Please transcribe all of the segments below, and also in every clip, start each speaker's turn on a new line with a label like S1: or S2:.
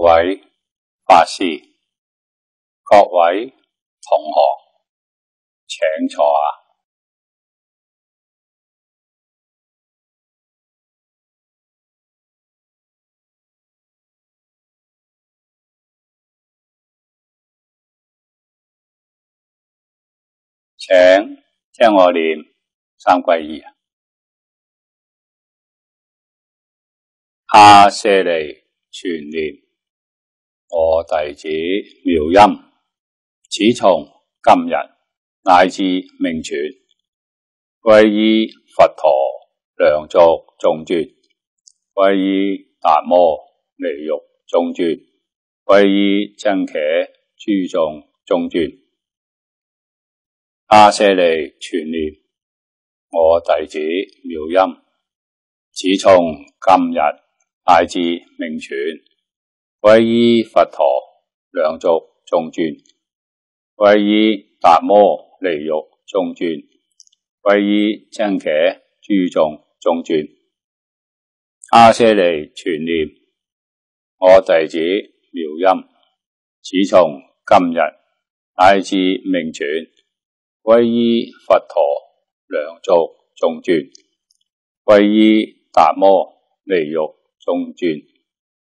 S1: 位法师、各位同学，请坐啊！请听我念三归二啊，阿舍利全念。我弟子妙音，此从今日乃至命存，皈依佛陀两作尊尊，皈依达摩离欲尊尊，皈依僧伽诸众尊尊。阿舍利全念，我弟子妙音，此从今日乃至命存。皈依佛陀两足尊，皈依达摩离欲尊，皈依僧茄诸众尊。阿舍利全念我弟子妙音，始从今日乃至命存，皈依佛陀两足尊，皈依达摩离欲尊。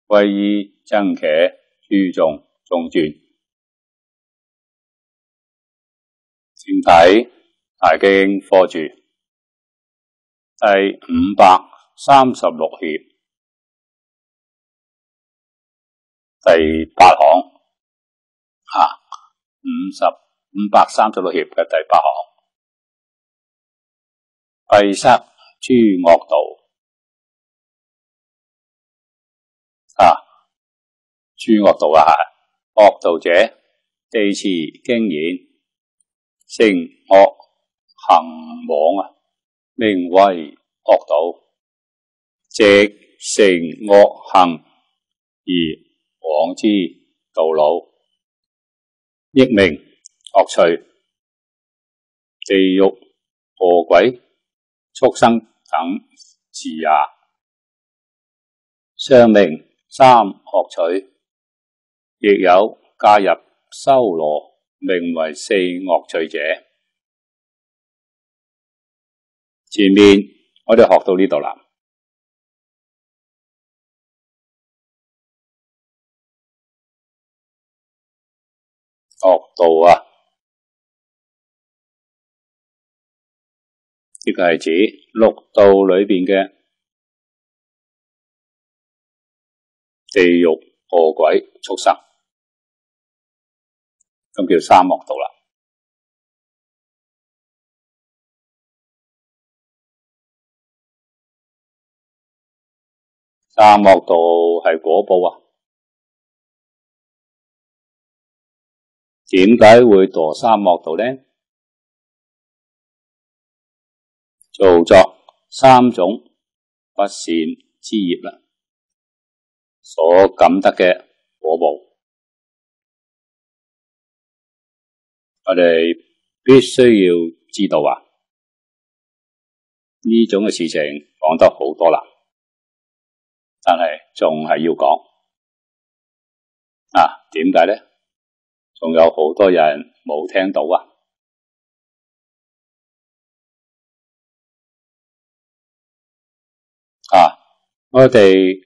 S1: 归依真茄诸众中尊，请体大经科注第五百三十六页第八行啊，五十五百三十六页嘅第八行，闭塞诸恶道。啊！诸恶道啊！恶道者，地持经言，行恶行妄啊，名为恶道，即成恶行而往之道路，亦名恶趣、地狱、饿鬼、畜生等字也，相名。三学取，亦有加入修罗，名为四恶趣者。前面我哋学到呢度啦，恶道啊，呢个系指六道里边嘅。地狱、饿鬼、畜生，咁叫沙漠道啦。沙漠道系果报啊？点解会堕沙漠道呢？做作三种不善之业啦。所感得嘅果报，我哋必须要知道啊！呢种嘅事情讲得好多啦，但系仲系要讲啊？点解咧？仲有好多人冇听到啊！啊，我哋。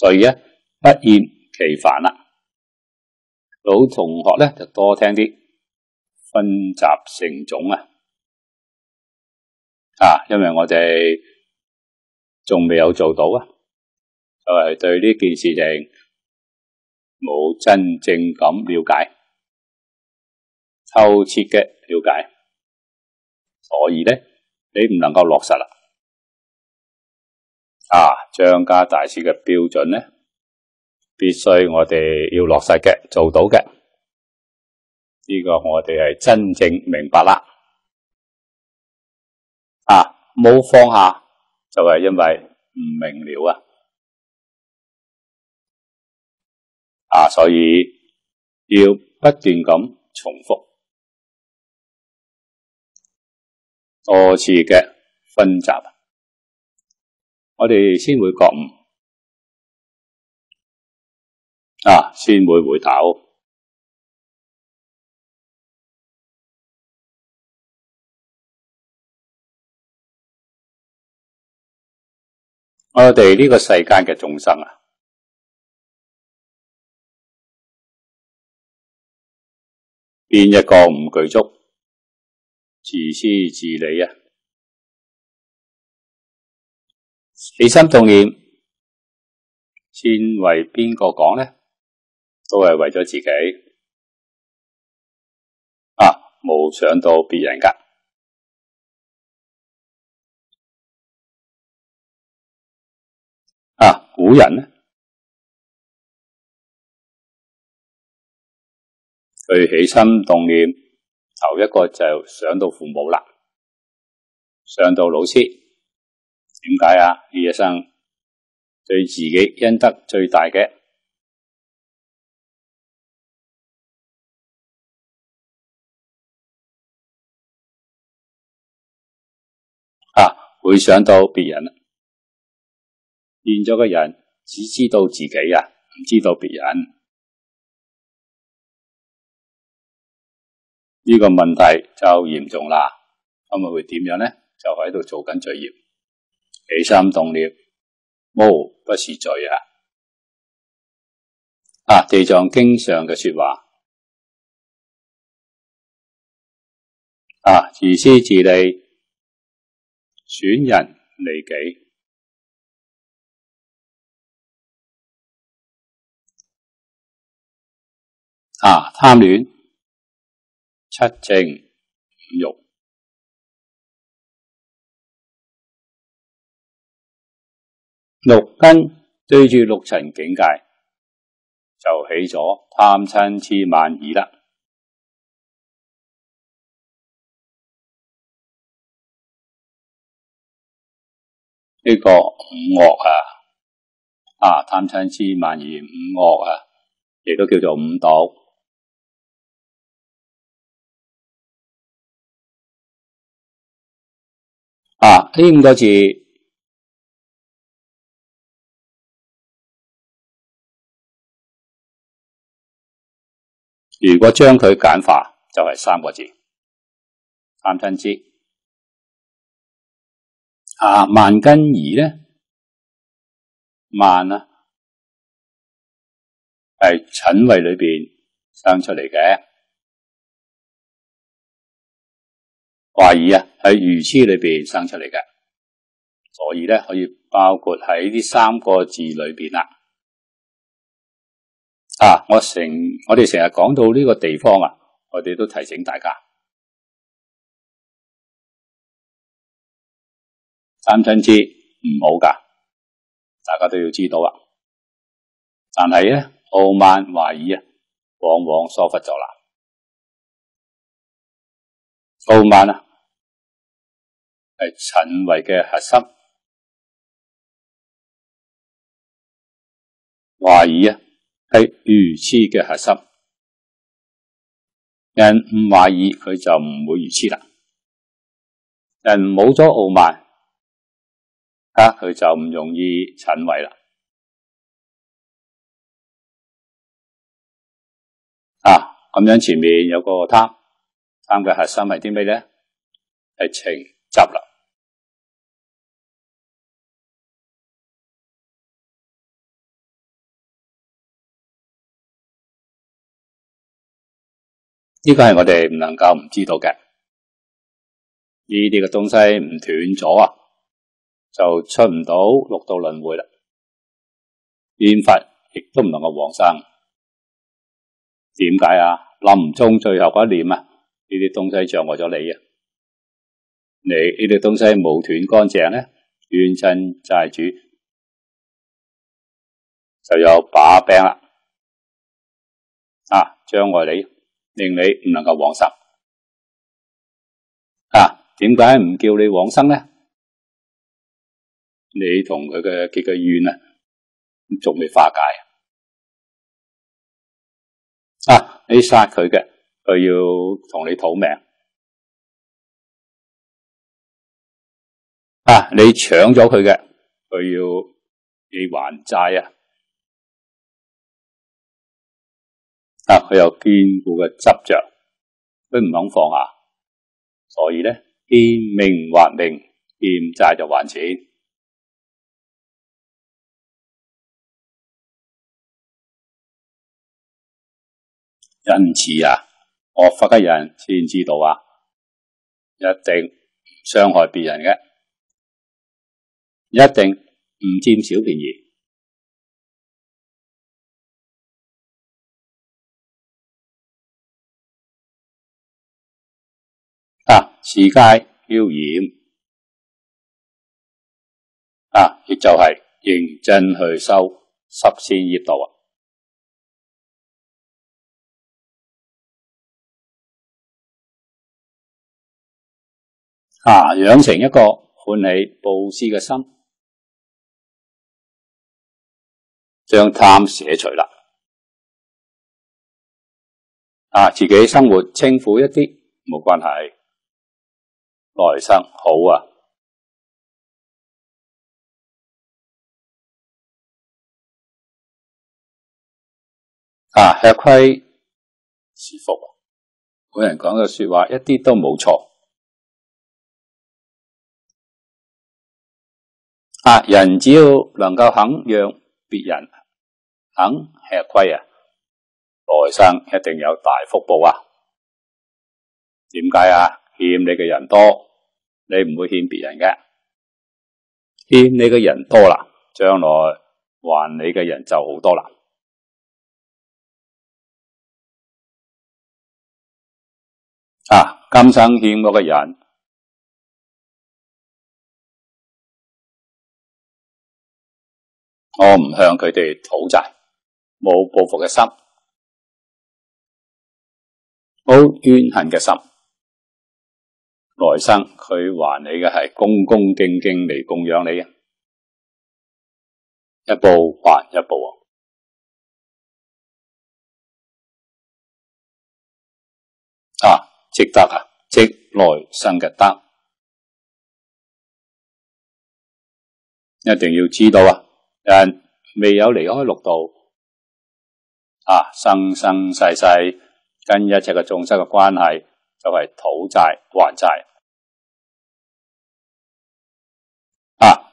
S1: 所以咧不厌其烦啦，老同学咧就多听啲分集成种啊，啊，因为我哋仲未有做到啊，就系对呢件事情冇真正咁了解透彻嘅了解，所以咧你唔能够落实啦。啊，张家大师嘅标准咧，必须我哋要落实嘅，做到嘅，呢个我哋系真正明白啦。啊，冇放下就系因为唔明了啊，啊，所以要不断咁重复多次嘅分集。我哋先会觉悟啊，先会回头。我哋呢个世间嘅众生啊，边一个唔具足自私自利啊？起心动念，先为边个讲呢？都系为咗自己啊，冇想到别人噶。啊，古人呢？佢起心动念，头一个就想到父母啦，想到老师。点解啊？医生对自己恩德最大嘅啊，会想到别人。变咗嘅人只知道自己啊，唔知道别人。呢个问题就严重啦。咁啊会点样咧？就喺度做紧罪业。起心动念，无不是罪啊！啊，《地藏经》上嘅说话，啊，自私自利，损人利己，啊，贪恋七情五欲。六根对住六层境界，就起咗贪嗔痴慢疑啦。呢个五恶啊，啊贪嗔痴慢疑五恶啊，亦都叫做五道。啊。呢五字。如果将佢简化，就系三个字：三千枝啊，万根儿咧，万啊系诊位里边生出嚟嘅，怀疑啊喺鱼痴里边生出嚟嘅，所以咧可以包括喺呢三个字里边啦。啊！我成我哋成日讲到呢个地方啊，我哋都提醒大家，三亲之唔好噶，大家都要知道啊。但系咧，傲慢怀疑啊，往往疏忽咗啦。傲慢啊，系陈为嘅核心，怀疑啊。系如此嘅核心，人唔怀疑佢就唔会如此啦。人冇咗傲慢，啊佢就唔容易陈为啦。啊咁样前面有个贪，贪嘅核心系啲咩咧？系情执啦。呢个系我哋唔能够唔知道嘅，呢啲嘅东西唔断咗啊，就出唔到六道轮回啦，变佛亦都唔能够往生。点解啊？临终最后嗰一年啊，呢啲东西障碍咗你啊，你呢啲东西冇断干净咧，冤亲债主就有把柄啦，啊，障碍你。令你唔能够往生啊？点解唔叫你往生呢？你同佢嘅结嘅怨啊，仲未化解啊！你杀佢嘅，佢要同你讨命啊！你抢咗佢嘅，佢要你还债啊！啊！佢有坚固嘅执着，佢唔肯放下，所以咧欠命还命，欠债就还钱。因此啊，我佛嘅人先知道啊，一定唔伤害别人嘅，一定唔占小便宜。世界污染啊，亦就系认真去收十善之道啊！啊，养成一个欢喜布施嘅心，将贪舍除啦！啊，自己生活清苦一啲冇关系。来生好啊！啊，吃亏是福，本人讲嘅说话一啲都冇错。啊，人只要能够肯让别人肯吃亏啊，来生一定有大福报啊！点解啊？欠你嘅人多。你唔会欠别人嘅，欠你嘅人多啦，将来还你嘅人就好多啦。啊，今生欠我嘅人，我唔向佢哋讨债，冇报复嘅心，冇怨恨嘅心。来生佢还你嘅系恭恭敬敬嚟供养你啊，一步还一步啊，值得啊，积来生嘅德，一定要知道啊！人未有离开六道啊，生生世世跟一切嘅众生嘅关系就系讨债还债。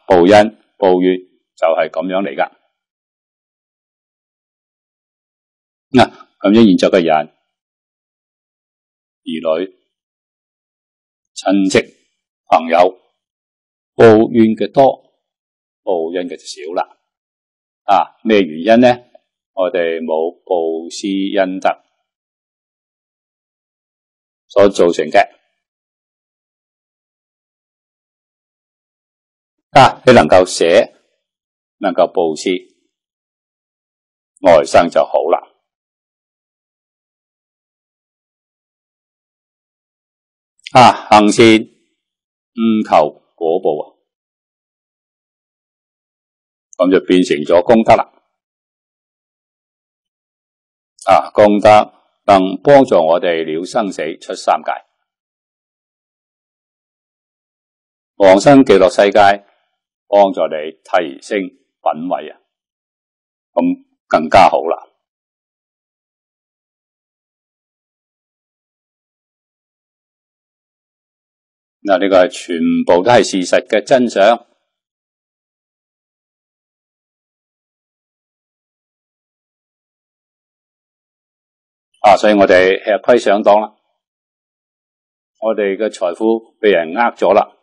S1: 报恩报怨就系咁样嚟噶，嗱咁样现在嘅人儿女亲戚朋友报怨嘅多，报恩嘅就少啦。啊，咩原因呢？我哋冇报施恩德所造成嘅。啊，你能够写，能够布施，外生就好啦。啊，行善唔求果报啊，咁就变成咗功德啦。啊，功德能帮助我哋了生死、出三界、往生极乐世界。帮助你提升品味啊，咁更加好啦。嗱，呢个系全部都系事实嘅真相啊，所以我哋吃亏上当啦，我哋嘅财富被人呃咗啦。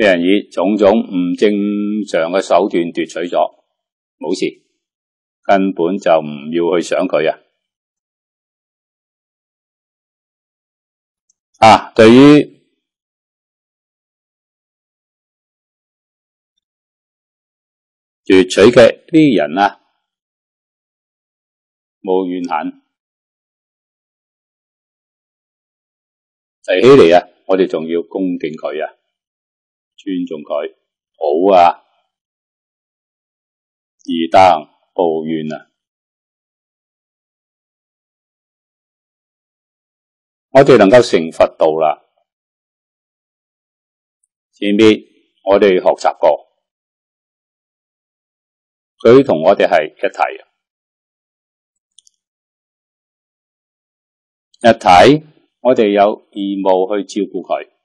S1: 被人以种种唔正常嘅手段夺取咗，冇事，根本就唔要去想佢啊！啊，对于夺取嘅呢人啊，冇怨恨，提起嚟啊，我哋仲要恭敬佢啊！尊重佢好啊，而当抱怨啊，我哋能够成佛道啦。前面我哋学习过，佢同我哋系一体，一体，我哋有义务去照顾佢。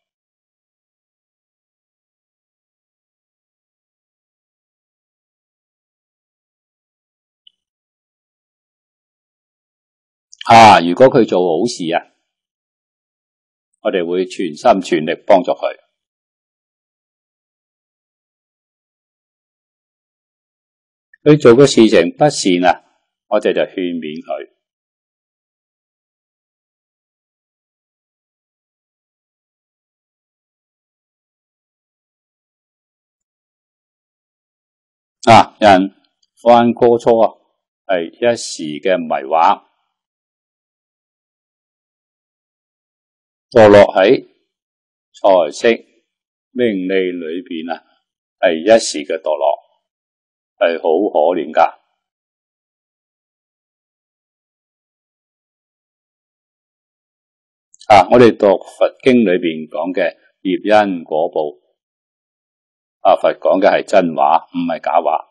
S1: 啊！如果佢做好事啊，我哋会全心全力帮助佢；佢做嘅事情不善啊，我哋就劝勉佢。啊！人犯过错系一时嘅迷惑，堕落喺财色名利里边啊，系一时嘅堕落，系好可怜噶。啊，我哋读佛经里边讲嘅业因果报，阿佛讲嘅系真话，唔系假话。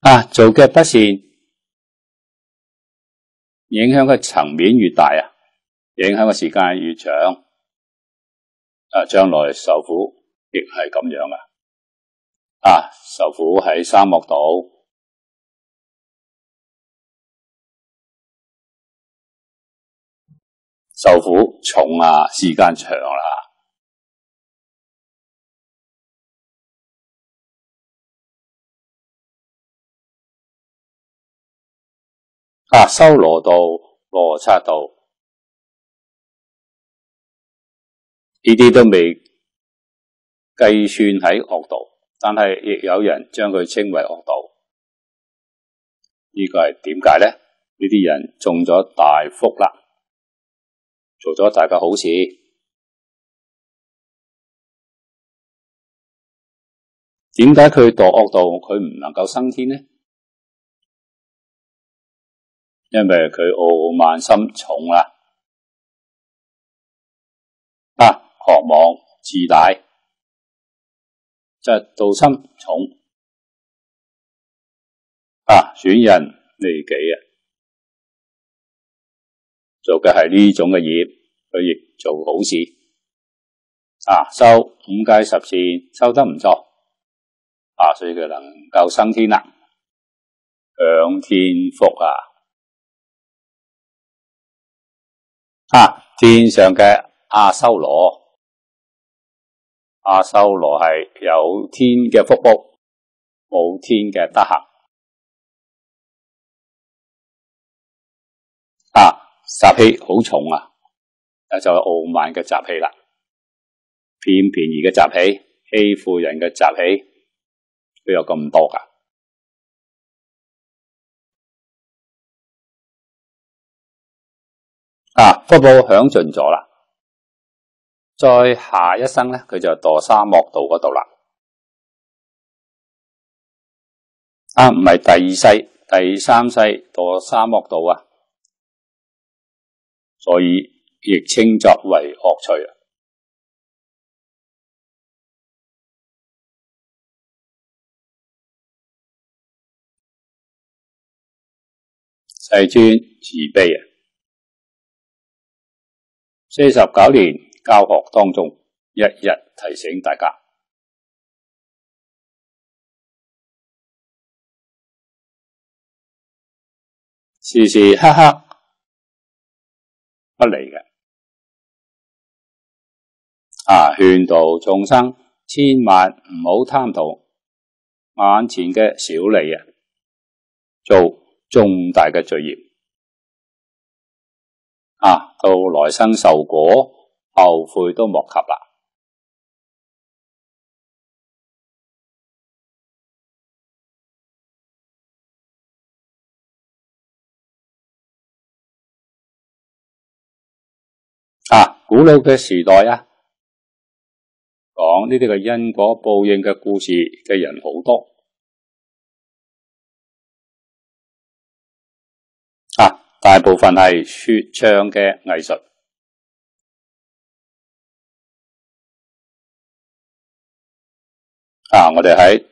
S1: 啊，做嘅不善。影响嘅层面越大啊，影响嘅时间越长，啊将来受苦亦系咁样啊，啊受苦喺沙漠度，受苦重啊，时间长啦。白修罗道、罗刹道呢啲都未计算喺恶道，但系亦有人将佢称为恶道。呢个系点解咧？呢啲人中咗大福啦，做咗大嘅好事。点解佢堕恶道，佢唔能够升天呢？因为佢傲慢心重啦，啊，渴望自大，嫉妒心重啊，损人利己啊，做嘅系呢种嘅业，佢亦做好事啊，收五戒十善，收得唔错啊，所以佢能够升天啦，享天福啊！啊！天上嘅阿修罗，阿修罗系有天嘅福报，冇天嘅得行。啊！习气好重啊！就再傲慢嘅习气啦，偏便宜嘅习气，欺负人嘅习气，都有咁多噶。啊！福报享尽咗啦，再下一生咧，佢就堕沙漠道嗰度啦。啊，唔系第二世、第三世堕沙漠道啊，所以亦称作为恶趣啊。世尊慈悲啊！四十九年教学当中，一日提醒大家，时时刻刻不离嘅啊，劝导众生，千万唔好贪图眼前嘅小利啊，做重大嘅罪孽。啊，到来生受果，后悔都莫及啦！啊，古老嘅时代啊，讲呢啲嘅因果报应嘅故事嘅人好多。大部分系说唱嘅艺术啊！我哋喺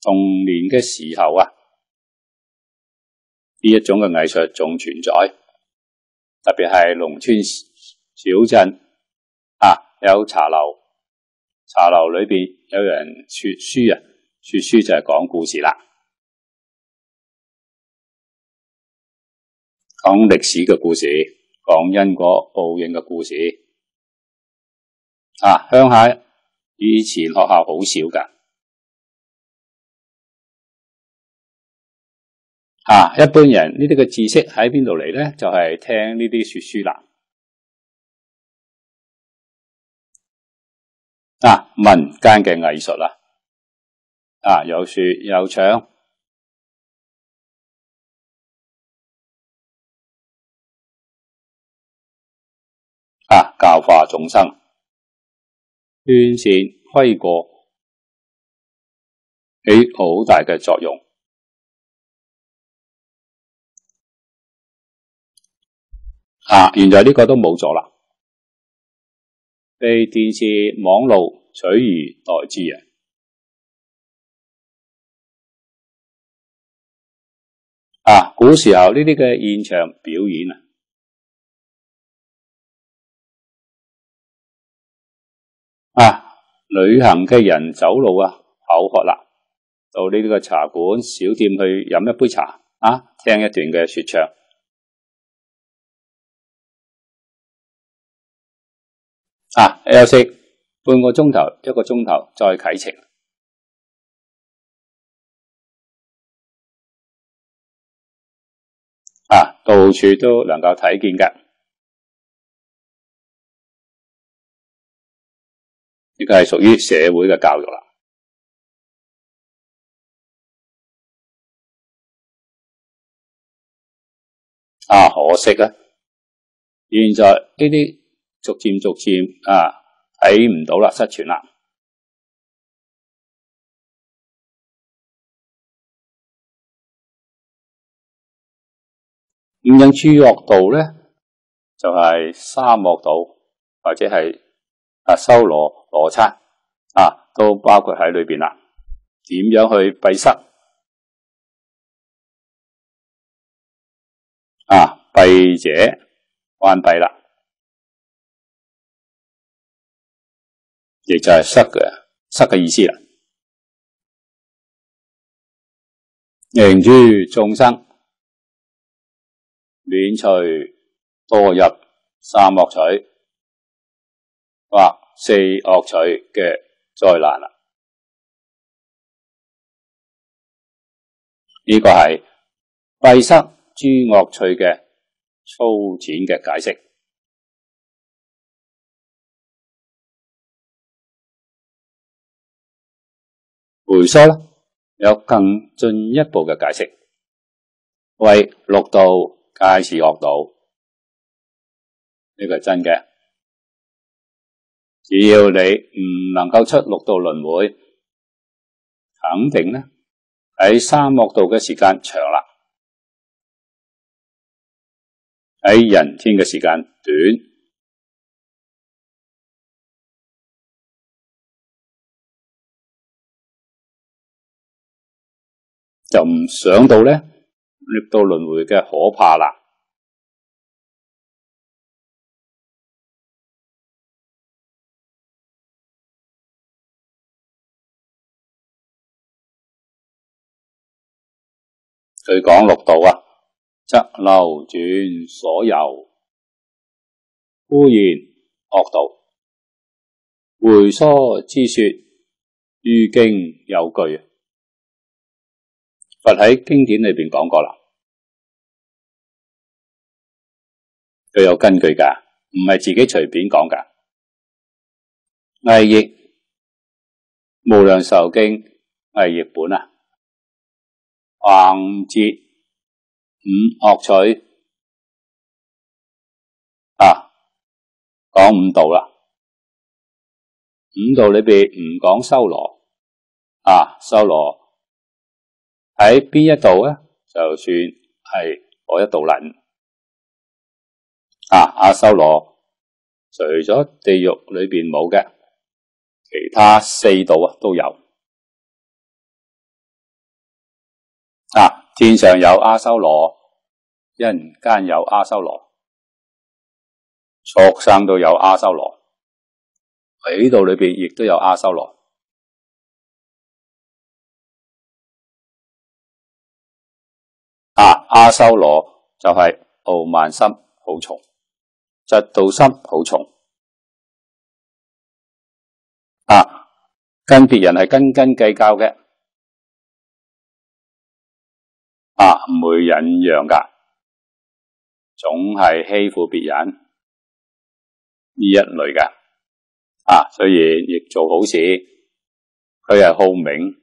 S1: 童年嘅时候啊，呢一种嘅艺术仲存在，特别系农村小镇啊，有茶楼，茶楼里边有人说书啊，说书就系讲故事啦。讲历史嘅故事，讲因果报应嘅故事啊，乡下以前学校好少噶，啊，一般人呢啲嘅知识喺边度嚟咧？就系听呢啲说书人啊，民间嘅艺术啦，啊，有说有唱。教化众生，劝善规过，起好大嘅作用。啊，现在呢个都冇咗啦，被电视网路取而代之啊！啊，古时候呢啲嘅现场表演啊。啊！旅行嘅人走路啊口渴啦，到呢个茶馆小店去饮一杯茶啊，听一段嘅说唱啊休息半个钟头一个钟头再启程啊，到处都能够睇见嘅。呢个系属于社会嘅教育啦。啊，可惜啊，现在呢啲逐渐逐渐啊睇唔到啦，失传啦。影响主要度咧就系沙漠岛或者系。啊！修罗罗刹啊，都包括喺里边啦。点样去闭塞？啊，闭者关闭啦，亦就系塞嘅，塞嘅意思啦。凝住众生，免除堕入三恶取。或四恶趣嘅灾难啦，呢个系闭塞诸恶趣嘅粗浅嘅解释。回疏啦，有更进一步嘅解释，为六道皆是恶道，呢个系真嘅。只要你唔能够出六道轮回，肯定呢喺沙漠度嘅时间长啦，喺人天嘅时间短，就唔想到咧六道轮回嘅可怕啦。佢讲六道啊，则流转所有污染恶道回疏之说于经有据，佛喺经典里边讲过啦，佢有根据噶，唔系自己随便讲噶。魏译无量寿经魏译本啊。横截五恶取啊，讲五道啦。五道里边唔讲修罗啊，修罗喺边一度咧，就算系我一度轮啊。阿修罗除咗地狱里边冇嘅，其他四道啊都有。啊！天上有阿修罗，人间有阿修罗，畜生都有阿修罗，喺度里边亦都有阿修罗。啊！阿修罗就系傲慢心好重，嫉妒心好重，啊，跟别人系斤斤计较嘅。啊，唔会忍让噶，总系欺负别人呢一类噶。啊，所以亦做好事，佢系好名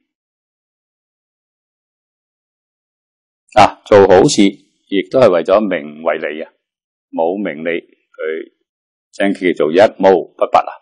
S1: 啊，做好事亦都系为咗名为利啊，冇名利佢真系做一毛不拔啊！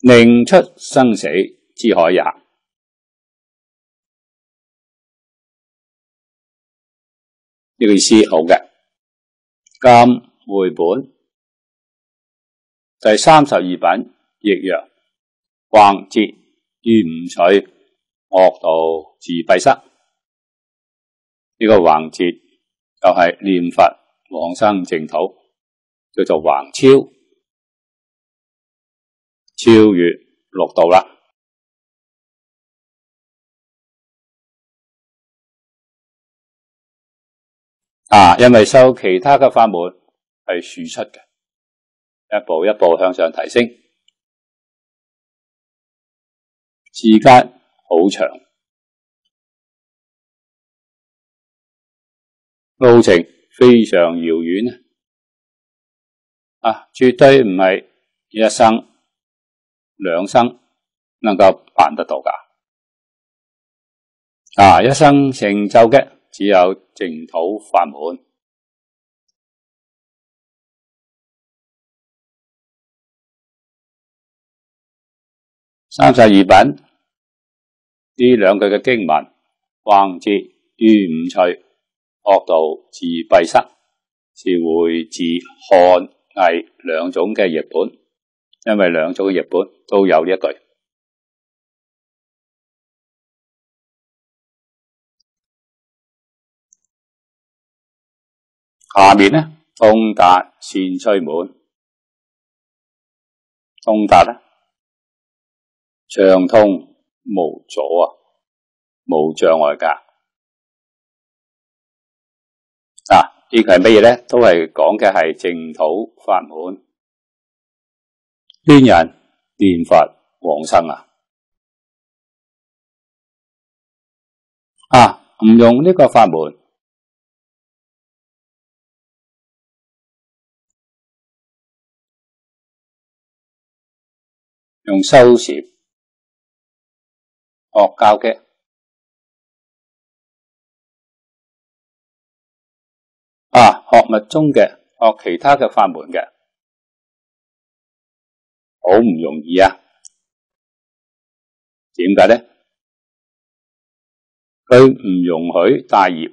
S1: 宁出生死之海也，呢个意思好嘅。金回本第三十二品亦曰：横折，于唔取恶道自闭塞。呢个横折，就系念佛往生净土，叫做横超。超越六度啦！啊，因为受其他嘅法门系树出嘅，一步一步向上提升，时间好长，路程非常遥远啊！绝对唔系一生。两生能够办得到噶，啊一生成就嘅只有净土法门。三十二品呢两句嘅经文，横截于五趣，恶道自闭塞，是会自汉魏两种嘅译本。因为两组嘅译本都有一句。下面呢，通达善趣门，通达呢，畅通无阻啊，无障碍噶。啊，呢及系乜嘢咧？都系讲嘅系净土法门。啲人练佛往生啊！啊，唔用呢个法门，用修禅学教嘅啊，学物中嘅，学其他嘅法门嘅。好唔容易啊？点解咧？佢唔容许大业，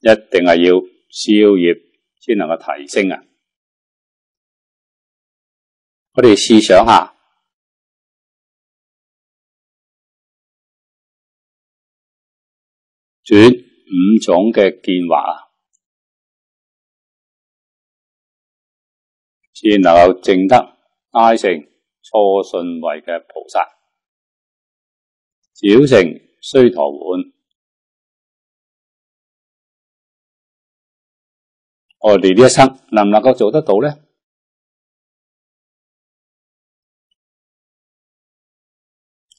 S1: 一定系要少叶先能够提升啊！我哋试想下，转五种嘅建华啊！然能够净得大成初信位嘅菩萨，小成须陀碗，我哋呢一生能唔能够做得到咧？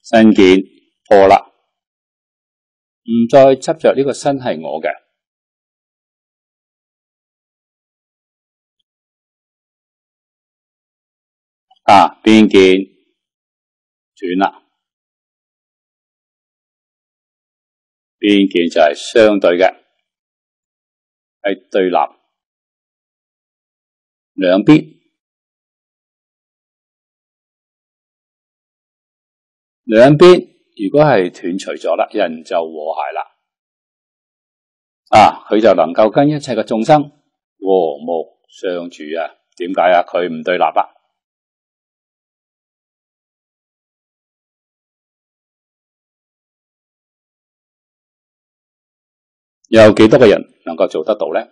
S1: 身见破啦，唔再执着呢个身系我嘅。啊，边件断啦？边件就系相对嘅，系对立两边。两边如果系断除咗啦，人就和谐啦。啊，佢就能够跟一切嘅众生和睦相处啊？点解啊？佢唔对立啊？有几多个人能够做得到呢？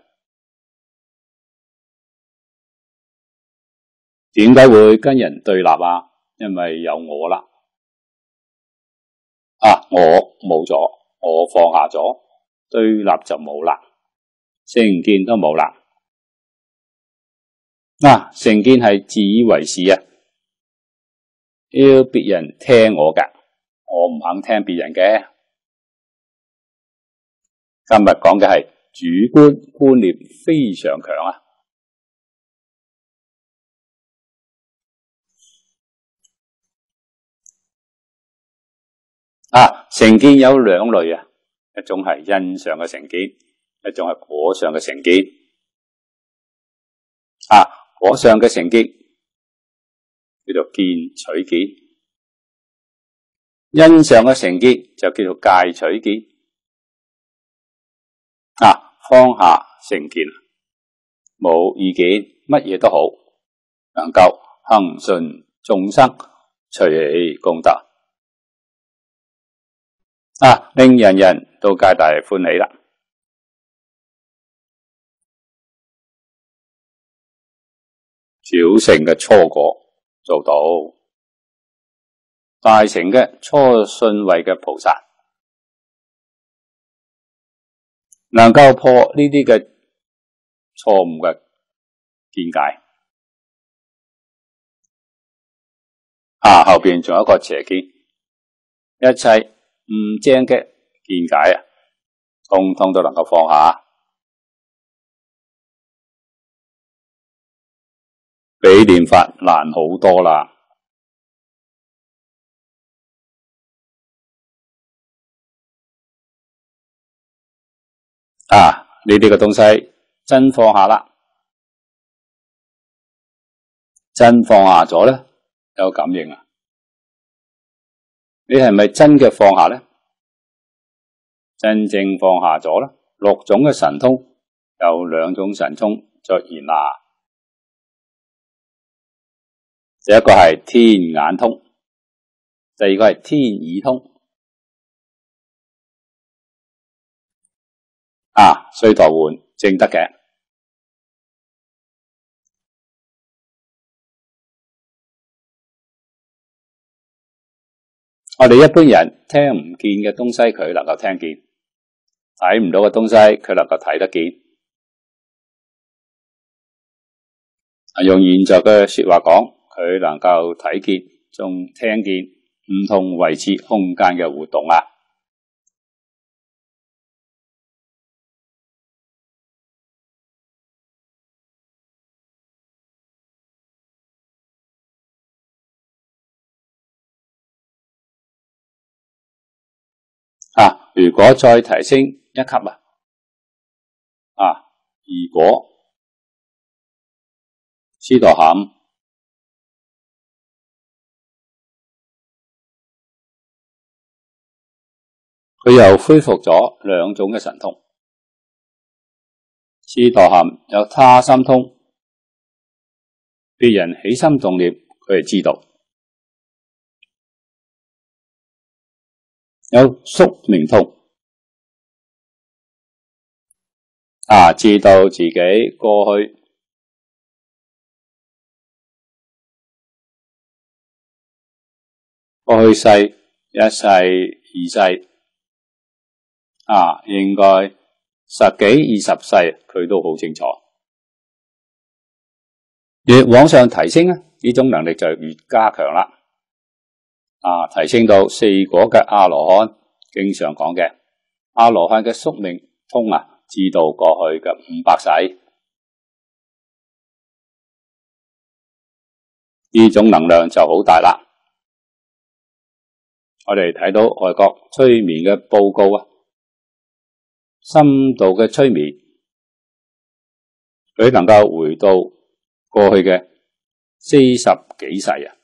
S1: 点解会跟人对立啊？因为有我啦，啊，我冇咗，我放下咗，对立就冇啦，成见都冇啦。嗱，成见系自以为是啊，要别人听我噶，我唔肯听别人嘅。今日講嘅係主觀觀念非常強啊！啊，成见有兩類啊，一種係因上嘅成见，一種係果上嘅成见。啊，果上嘅成见叫做見取见，因上嘅成见就叫做戒取见。啊，放下成见，冇意见，乜嘢都好，能够行顺众生，随喜功德，啊，令人人都皆大欢喜啦！小成嘅初果做到，大成嘅初信位嘅菩萨。能够破呢啲嘅错误嘅见解啊，后边仲有一个邪见，一切唔正嘅见解啊，通通都能够放下，比念法难好多啦。啊！呢个东西真放下啦，真放下咗咧，有感应啊！你系咪真嘅放下咧？真正放下咗啦，六种嘅神通有两种神通出现啦。第一个系天眼通，第二个系天耳通。啊！衰陀换正得嘅。我哋一般人听唔见嘅东西，佢能够听见；睇唔到嘅东西，佢能够睇得见。啊，用现在嘅说话讲，佢能够睇见，仲听见唔同位置空间嘅互动啊！如果再提升一级啊，啊！如果斯陀咸，佢又恢复咗两种嘅神通。斯陀咸有他心通，别人起心动念，佢系知道。有宿命通啊，知道自己过去过去世一世二世啊，应该十几二十世佢都好清楚。越往上提升呢，呢种能力就越加强啦。啊！提升到四果嘅阿罗汉经常讲嘅，阿罗汉嘅宿命通啊，至到过去嘅五百世呢种能量就好大啦。我哋睇到外国催眠嘅报告啊，深度嘅催眠佢能够回到过去嘅四十几世啊！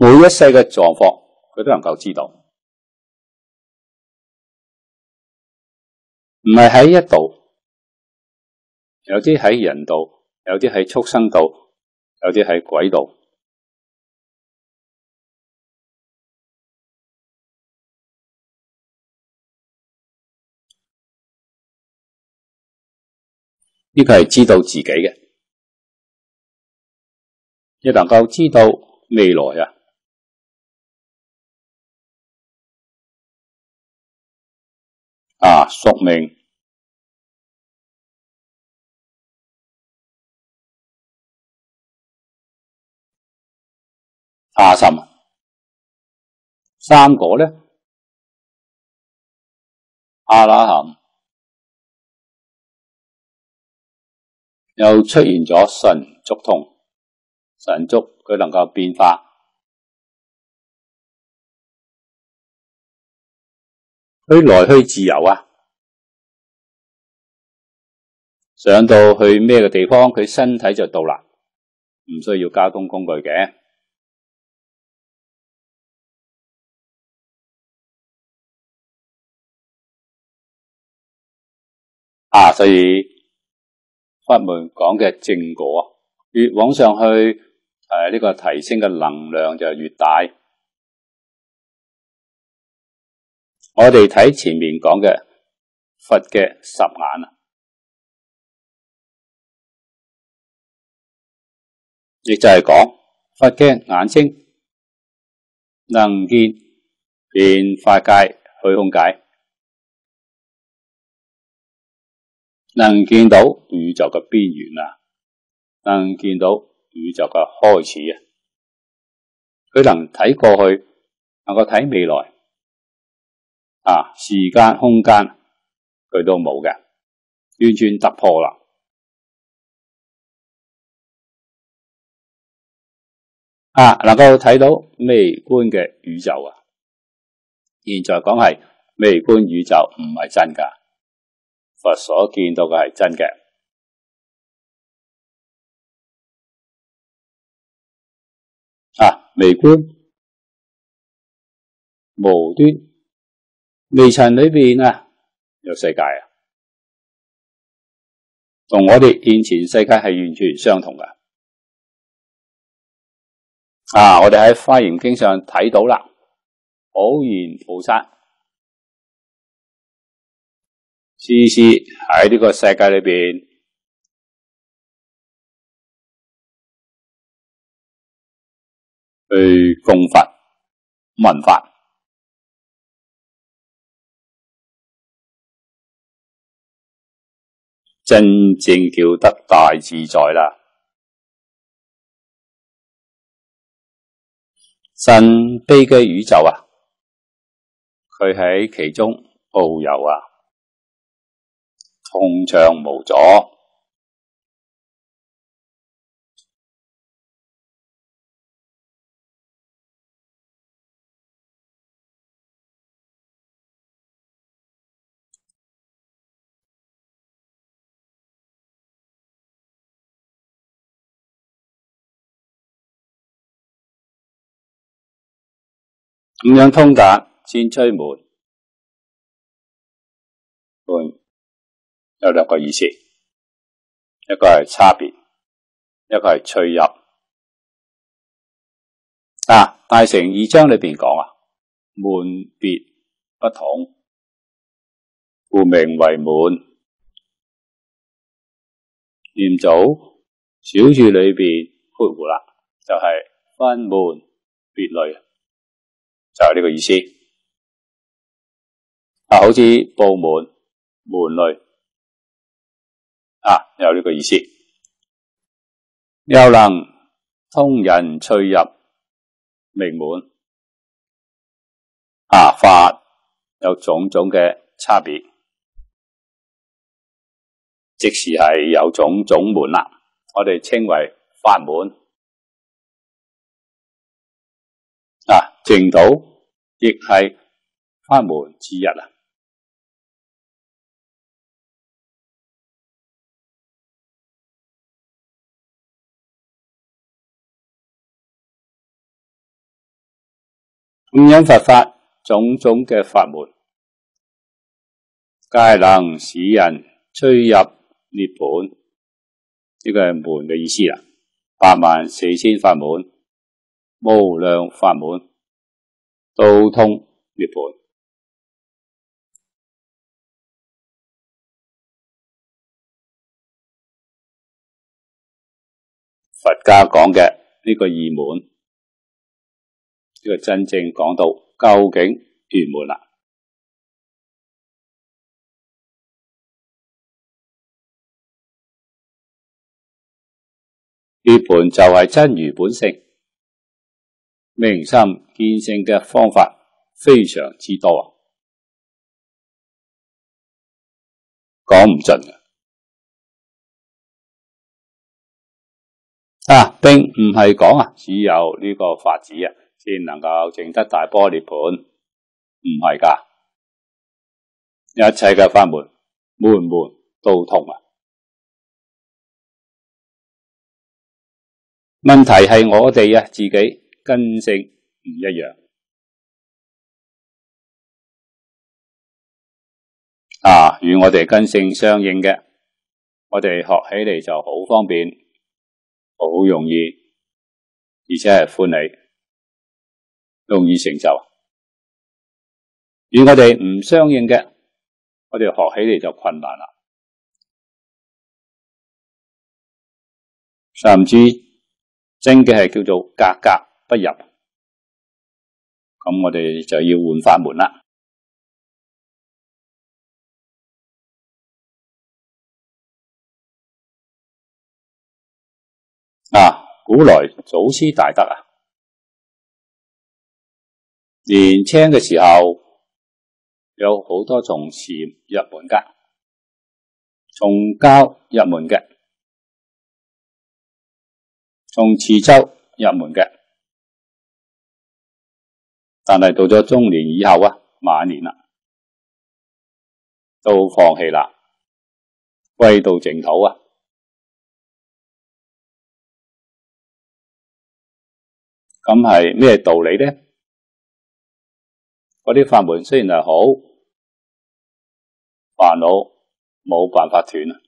S1: 每一世嘅状况，佢都能够知道，唔系喺一度，有啲喺人道，有啲喺畜生道，有啲喺鬼道，呢个系知道自己嘅，亦能够知道未来啊。说明阿心，三个呢？阿拉含又出现咗神足通，神足佢能够变化，去来去自由啊！上到去咩嘅地方，佢身体就到啦，唔需要加工工具嘅啊！所以佛门讲嘅正果啊，越往上去，诶呢个提升嘅能量就越大。我哋睇前面讲嘅佛嘅十眼啊。亦就系讲，佛嘅眼睛能见便化界、去空界，能见到宇宙嘅边缘啊，能见到宇宙嘅开始啊，佢能睇过去，能够睇未来啊，时间、空间佢都冇嘅，完全突破啦。啊！能够睇到微观嘅宇宙啊，现在讲系微观宇宙唔系真噶，佛所见到嘅系真嘅。啊！微观无端微尘里边啊，有世界啊，同我哋现前世界系完全相同噶。啊！我哋喺《花严经》上睇到啦，普然菩萨时时喺呢个世界里边去供法、文法，真正叫得大自在啦。神秘嘅宇宙啊，佢喺其中遨游啊，通畅无阻。五样通达，先吹门，门有两个意思，一个系差别，一个系出入。啊，《大成二章》里边讲啊，门别不同，故名为门。念祖小注里边括弧啦，就系分门别类。就系呢个意思啊，好似部门门类啊，有呢个意思，又能通人趣入名门啊，法有种种嘅差别，即使系有种种门啦，我哋称为法门。净土亦系法门之一啊！五样法法种种嘅法门，皆能使人坠入涅本，呢个系门嘅意思啦。八万四千法门，无量法门。沟通涅本。佛家讲嘅呢个二门，呢个真正讲到究竟圆满啦。涅本就系真如本性。明心见性嘅方法非常之多啊，讲唔尽啊！啊，并唔系讲啊，只有呢个法子啊，先能够净得大玻璃盘，唔系噶，一切嘅法门，门门都通啊！问题系我哋啊，自己。根性唔一样啊，与我哋根性相应嘅，我哋学起嚟就好方便，好容易，而且系欢喜，容易成就。与我哋唔相应嘅，我哋学起嚟就困难啦，甚至真嘅系叫做格格不入，咁我哋就要换法门啦。啊，古来祖师大德啊，年青嘅时候有好多从事入门噶，从教入门嘅，从持州入门嘅。但系到咗中年以后啊，晚年啦，都放弃啦，归到净土啊。咁系咩道理呢？嗰啲法门虽然系好，烦恼冇办法断啊，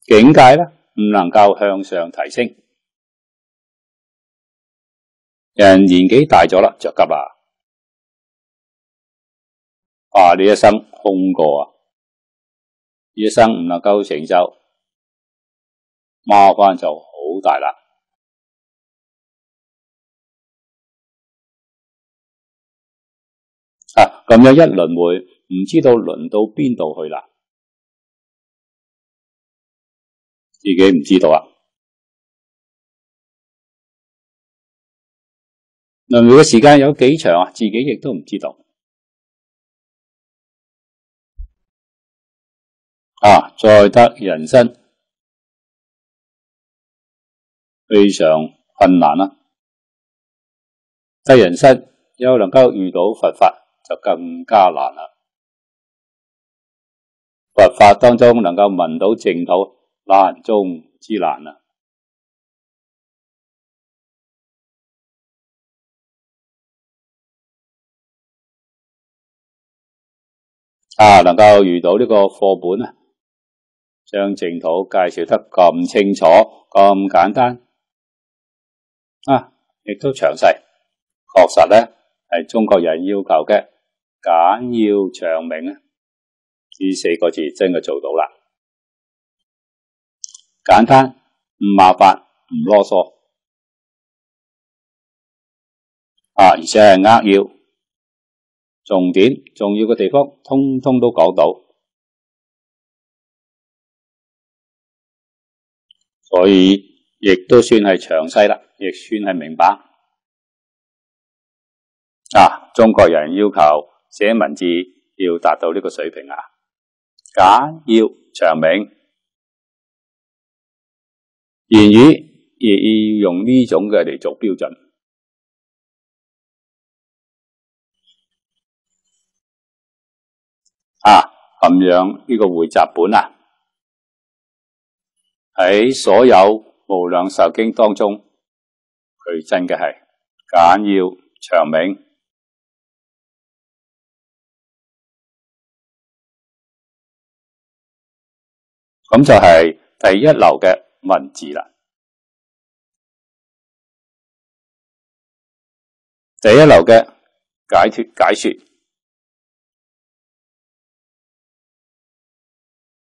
S1: 境界咧唔能够向上提升。人年纪大咗啦，着急啊！啊，你一生空过啊，一生唔能够承受，麻烦就好大啦。啊，咁样一轮回，唔知道轮到边度去啦，自己唔知道啊。轮回嘅时间有几长啊？自己亦都唔知道。啊，再得人生非常困难啦，得人生又能够遇到佛法就更加难啦。佛法当中能够闻到净土，难中之难啊！啊！能够遇到呢个课本啊，将净土介绍得咁清楚、咁简单啊，亦都详细，确实咧系中国人要求嘅简要长明啊，呢四个字真嘅做到啦，简单唔麻烦唔啰嗦啊，而且系扼要。重点重要嘅地方，通通都讲到，所以亦都算系详细啦，亦算系明白啊！中国人要求写文字要达到呢个水平啊，简要、长明，言语亦要用呢种嘅嚟做标准。啊咁样呢个汇集本啊，喺所有无量寿经当中，佢真嘅系简要长明，咁就系第一流嘅文字啦，第一流嘅解脱解说。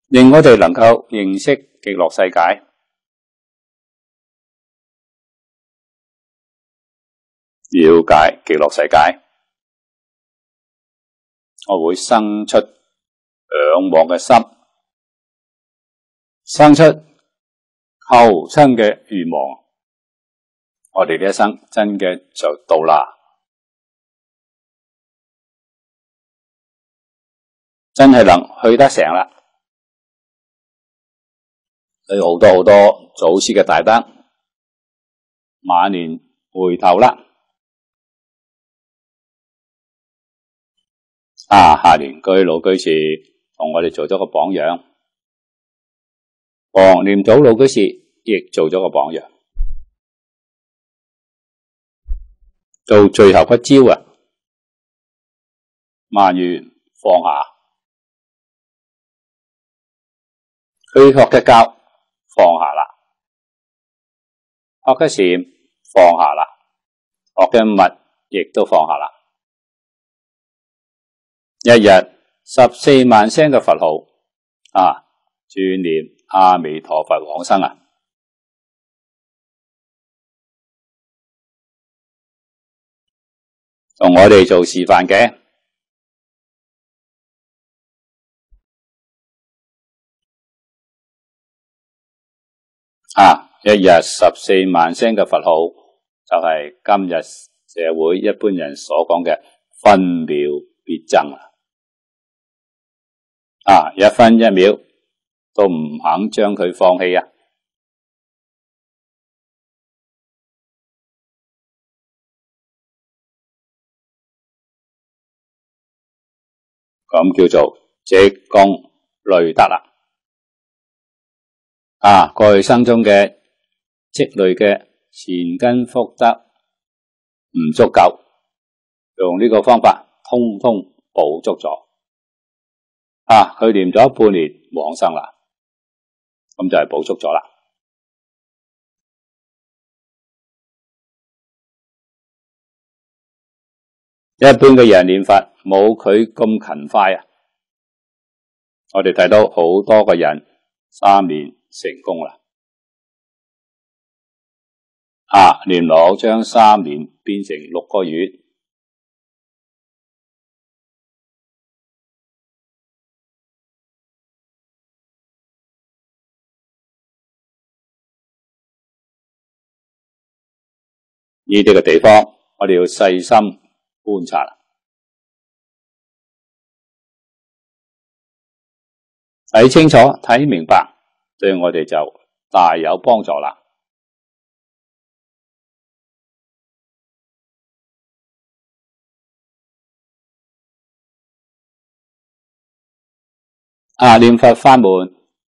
S1: 令我哋能够认识极乐世界，了解极乐世界，我会生出仰望嘅心，生出求生嘅愿望。我哋嘅一生真嘅就到啦，真系能去得成啦。佢好多好多祖师嘅大德，晚年回头啦，啊下年居老居士同我哋做咗个榜样，黄念祖老居士亦做咗个榜样，到最后一招啊，万缘放下，佢学嘅教。放下啦，我嘅禅放下啦，我嘅物亦都放下啦。一日十四万声嘅佛号啊，转念阿弥陀佛往生啊，同我哋做示范嘅。啊！一日十四万声嘅佛号，就系今日社会一般人所讲嘅分秒必争啦！啊，一分一秒都唔肯将佢放弃啊！咁叫做积功累德啦。啊！过去生中嘅积累嘅前根福德唔足够，用呢个方法通通补足咗。啊，佢念咗半年往生啦，咁就系补足咗啦。一般嘅人念法冇佢咁勤快啊！我哋睇到好多个人三年。成功啦！啊，原来将三年变成六个月，呢啲嘅地方，我哋要细心观察，睇清楚，睇明白。对我哋就大有幫助啦。啊，念佛法门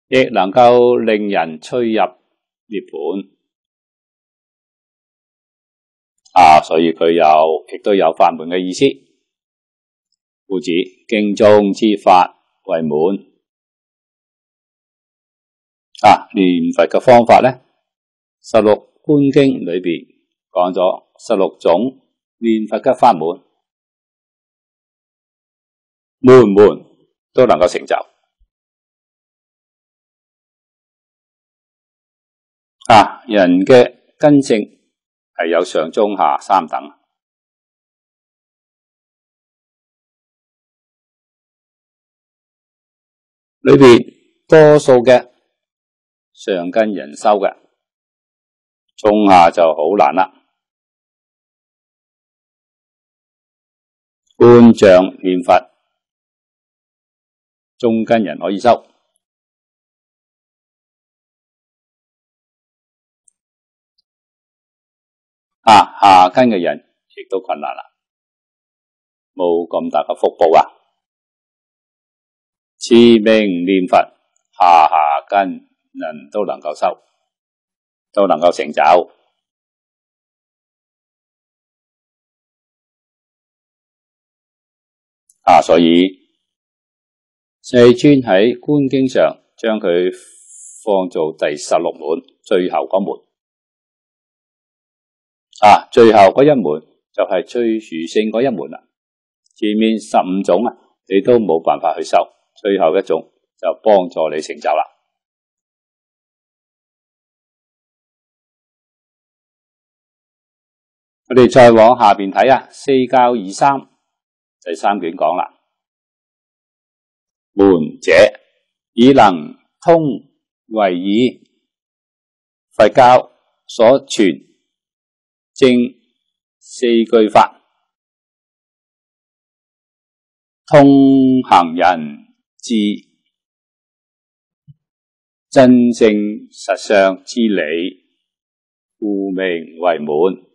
S1: 亦能夠令人吹入涅槃啊，所以佢有亦都有法門嘅意思。故此，經中之法為滿。啊！念佛嘅方法咧，《十六观经》里边讲咗十六种念佛嘅法门，门门都能够成就。啊！人嘅根性系有上中下三等，里边多数嘅。上根人收嘅，中下就好难啦。半丈念佛，中根人可以收，啊，下根嘅人亦都困难啦，冇咁大嘅福报啊！持命念佛，下下根。人都能够收，都能够成就啊！所以四尊喺观经上将佢放做第十六门，最后嗰门啊，最后嗰一门就系最殊胜嗰一门啦。前面十五种啊，你都冇办法去收，最后一种就帮助你成就啦。我哋再往下边睇啊，四教二三，第三卷讲啦。门者，以能通为耳，佛教所传正四句法，通行人之真正实相之理，故名为门。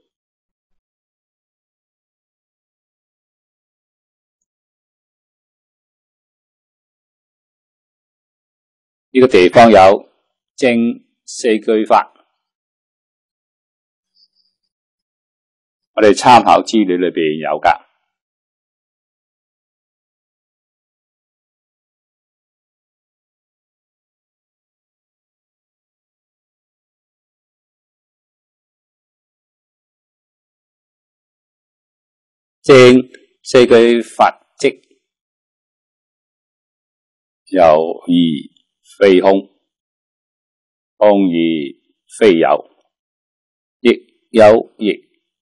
S1: 呢个地方有正四句法，我哋参考资料里边有噶，正四句法即由而。非空，空亦非有；亦有，亦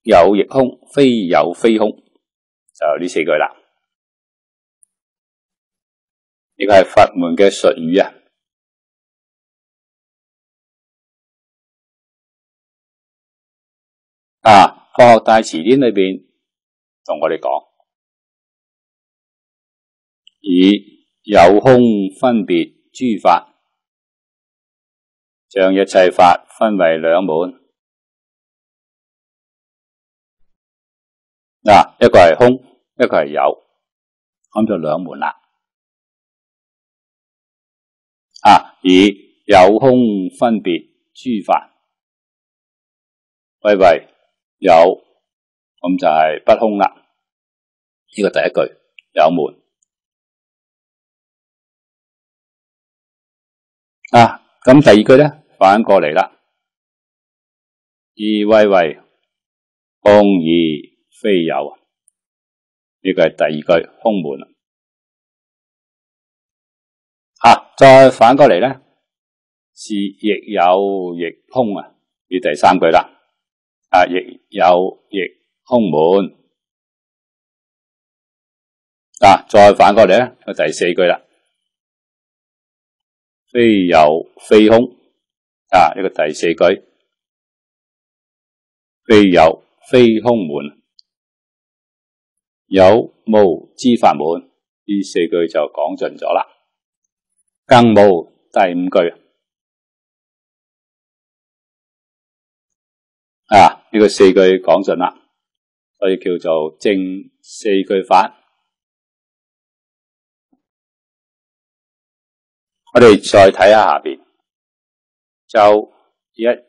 S1: 有，亦空；非有，非空。就呢四句啦。呢个系佛门嘅术语啊！啊，科学大辞典里边同我哋讲，以有空分别。诸法像一切法分为两门，嗱一个系空，一个系有，咁就两门啦。啊，以有空分别诸法，喂喂，有，咁就系不空啦。呢个第一句有门。啊，咁第二句咧，反过嚟啦。以威威空而非有啊，呢个系第二句空门啊。再反过嚟咧，是亦有亦空啊，呢第三句啦。啊，亦有亦空门啊，再反过嚟咧，第四句啦。非有非空啊，一个第四句，非有非空门，有无之法门，呢四句就讲尽咗啦。更无第五句啊，呢个四句讲尽啦，所以叫做正四句法。我哋再睇下下边，就一二，啊，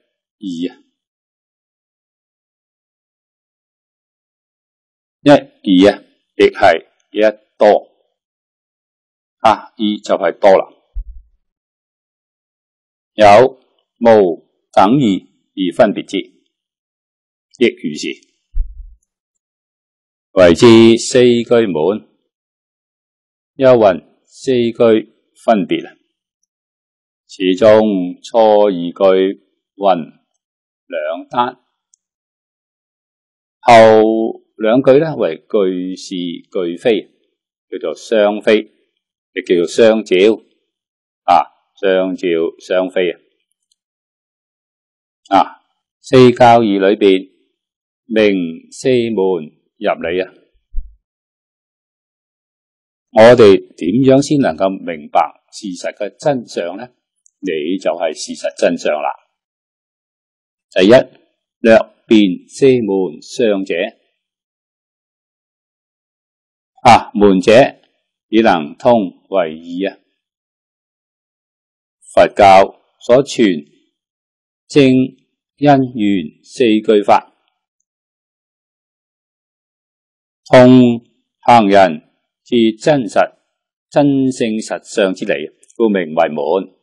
S1: 一二啊，亦系一多，吓二就系多啦，有无等二而分别之，亦如是，为之四句满又云四句分别啊。始终初二句云两单，后两句咧为句是句非，叫做双非，亦叫做双照啊，双照双非啊。啊，四教义里边明四门入理啊，我哋点样先能够明白事实嘅真相咧？你就系事实真相啦。第一略辨四门相者，啊门者以能通为义啊。佛教所传正因缘四句法，通行人至真实真性实相之理，故名为门。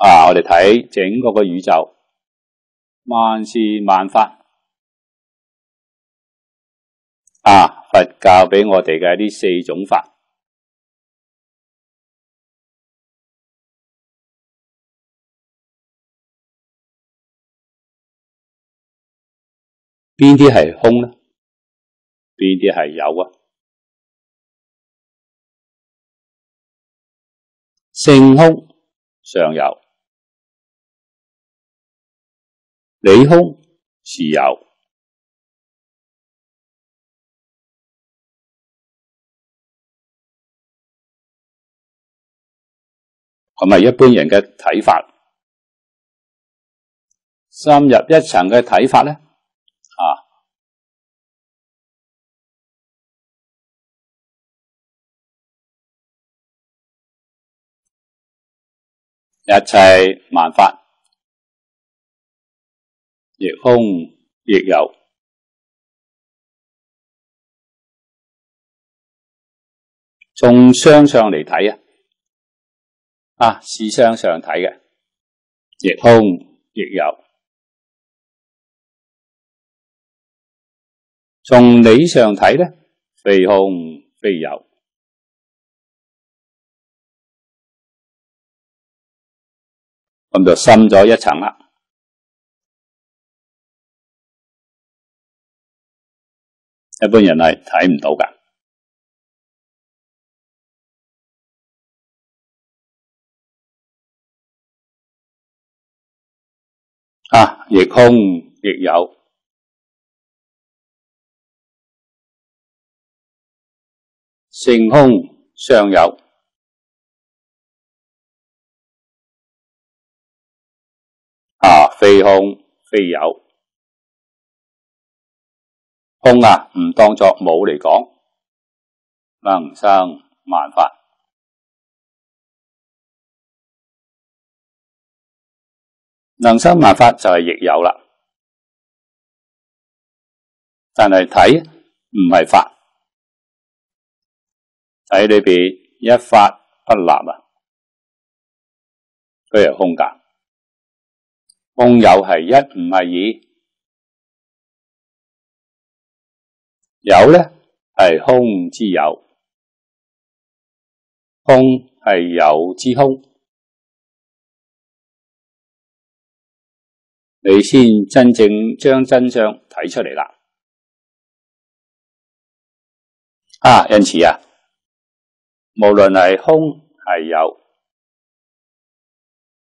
S1: 啊！我哋睇整个个宇宙，万事万法啊，佛教俾我哋嘅呢四种法，边啲系空呢？边啲系有啊？性空尚有。理空是有，咁系一般人嘅睇法。深入一层嘅睇法咧，啊，一切万法。亦空亦有，从相上嚟睇啊，啊是相上睇嘅，亦空亦有；从理上睇咧，非空非有，咁就深咗一层啦。一般人系睇唔到噶，啊，亦空亦有，性空相有，啊，非空非有。空啊，唔当作冇嚟讲，能生万法，能生万法就系亦有啦。但系睇唔系法，喺里边一法不立啊，佢系空格，空有系一唔系二。有咧系空之有，空系有之空，你先真正将真相睇出嚟啦。啊，因此啊，无论系空系有，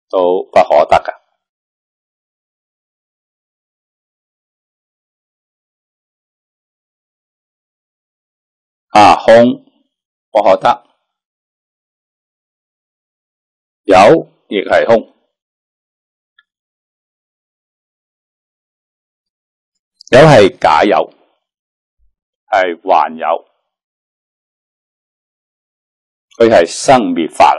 S1: 都不可得噶。啊空，我学得有，亦系空，有系假有，系幻有，佢系生灭法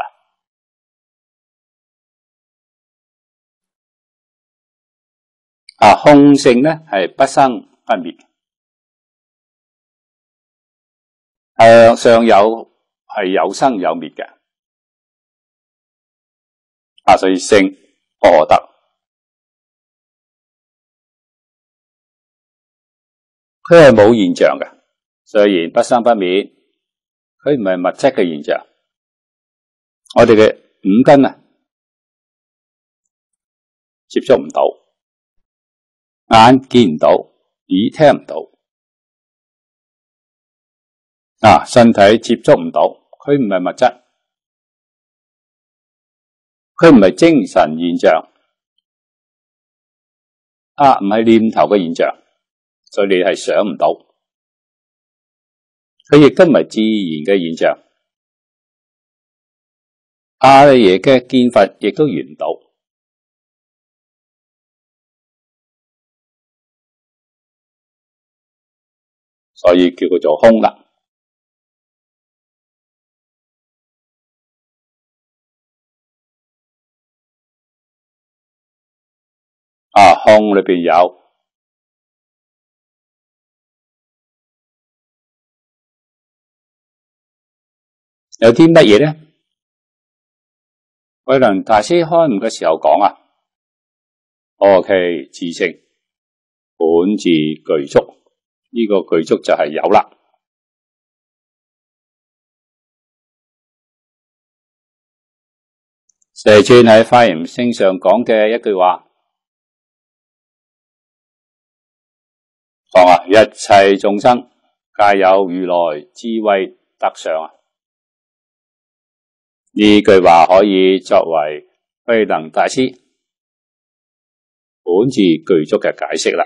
S1: 啊！啊空性呢，系不生不灭。诶，上有系有生有灭嘅，啊，所以性何得？佢系冇现象嘅，虽然不生不灭，佢唔系物质嘅现象，我哋嘅五根啊，接触唔到，眼见唔到，耳听唔到。啊！身体接触唔到，佢唔系物质，佢唔系精神现象，啊唔系念头嘅现象，所以你系想唔到，佢亦都唔系自然嘅现象。阿利耶嘅见法亦都圆到，所以叫佢做空啦。啊，空里边有，有啲乜嘢呢？慧能大师开悟嘅时候讲啊，o k 自性本自具足，呢个具足就系有啦。蛇尊喺《法言圣》上讲嘅一句话。啊！一切众生皆有如来智慧德相啊！呢句话可以作为慧能大师本自具足嘅解释啦。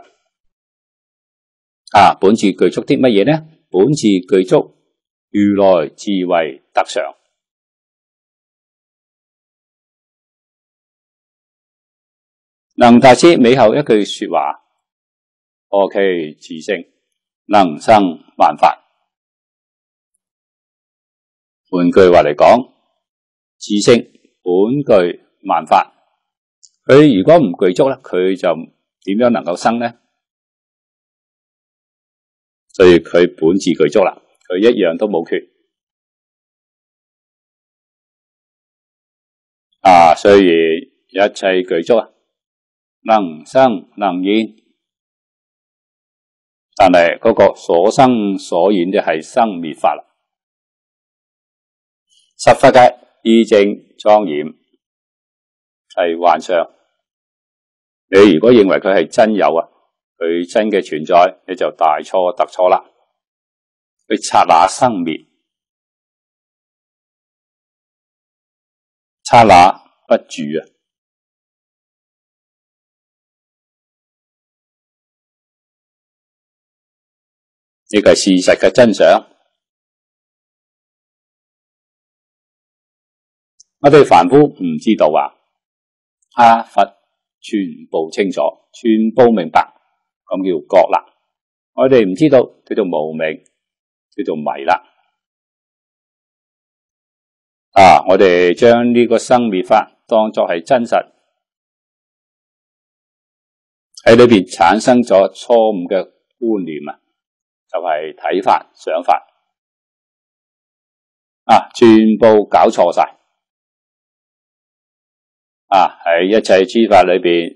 S1: 啊！本自具足啲乜嘢呢？本自具足如来智慧德相。能大师尾后一句说话。何其智性能生万法？换句话嚟讲，智性本具万法。佢如果唔具足咧，佢就点样能够生咧？所以佢本自具足啦，佢一样都冇缺。啊，虽然一切具足啊，能生能现。但系嗰个所生所演就系生灭法啦，十法界意正庄严系幻相，你如果认为佢系真有啊，佢真嘅存在，你就大错特错啦，你刹那生灭，刹那不住啊！呢个系事实嘅真相，我哋凡夫唔知道啊！阿佛全部清楚，全部明白，咁叫觉啦。我哋唔知道，叫做无明，叫做迷啦。啊！我哋将呢个生灭法当作系真实，喺里边产生咗错误嘅观念啊！就系睇法想法啊，全部搞错晒啊！喺一切诸法里边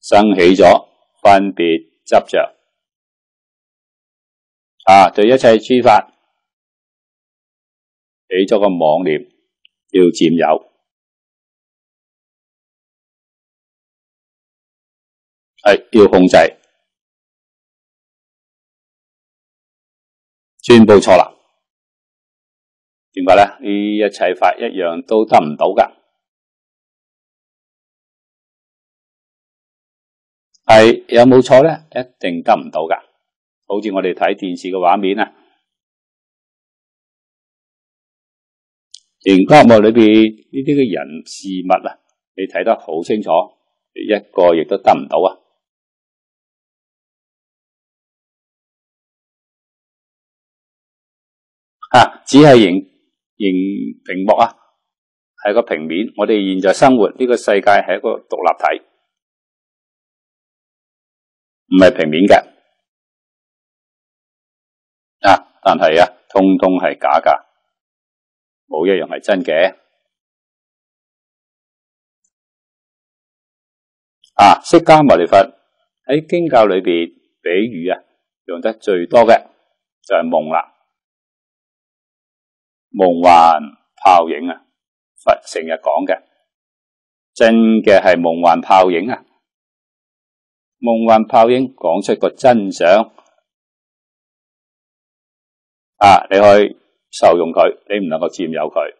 S1: 生起咗分别执着，啊对一切诸法起咗个妄念，要占有。系要控制，全部错啦。点解咧？呢一切法一样都得唔到噶。系有冇错咧？一定得唔到噶。好似我哋睇电视嘅画面啊，荧光幕里边呢啲嘅人事物啊，你睇得好清楚，一个亦都得唔到啊。啊，只系形形屏幕啊，系个平面。我哋现在生活呢个世界系一个独立体，唔系平面嘅啊。但系啊，通通系假噶，冇一样系真嘅啊。释迦牟尼佛喺经教里边，比喻啊用得最多嘅就系梦啦。梦幻泡影啊！佛成日讲嘅，真嘅系梦幻泡影啊！梦幻泡影讲出个真相啊！你去受用佢，你唔能够占有佢，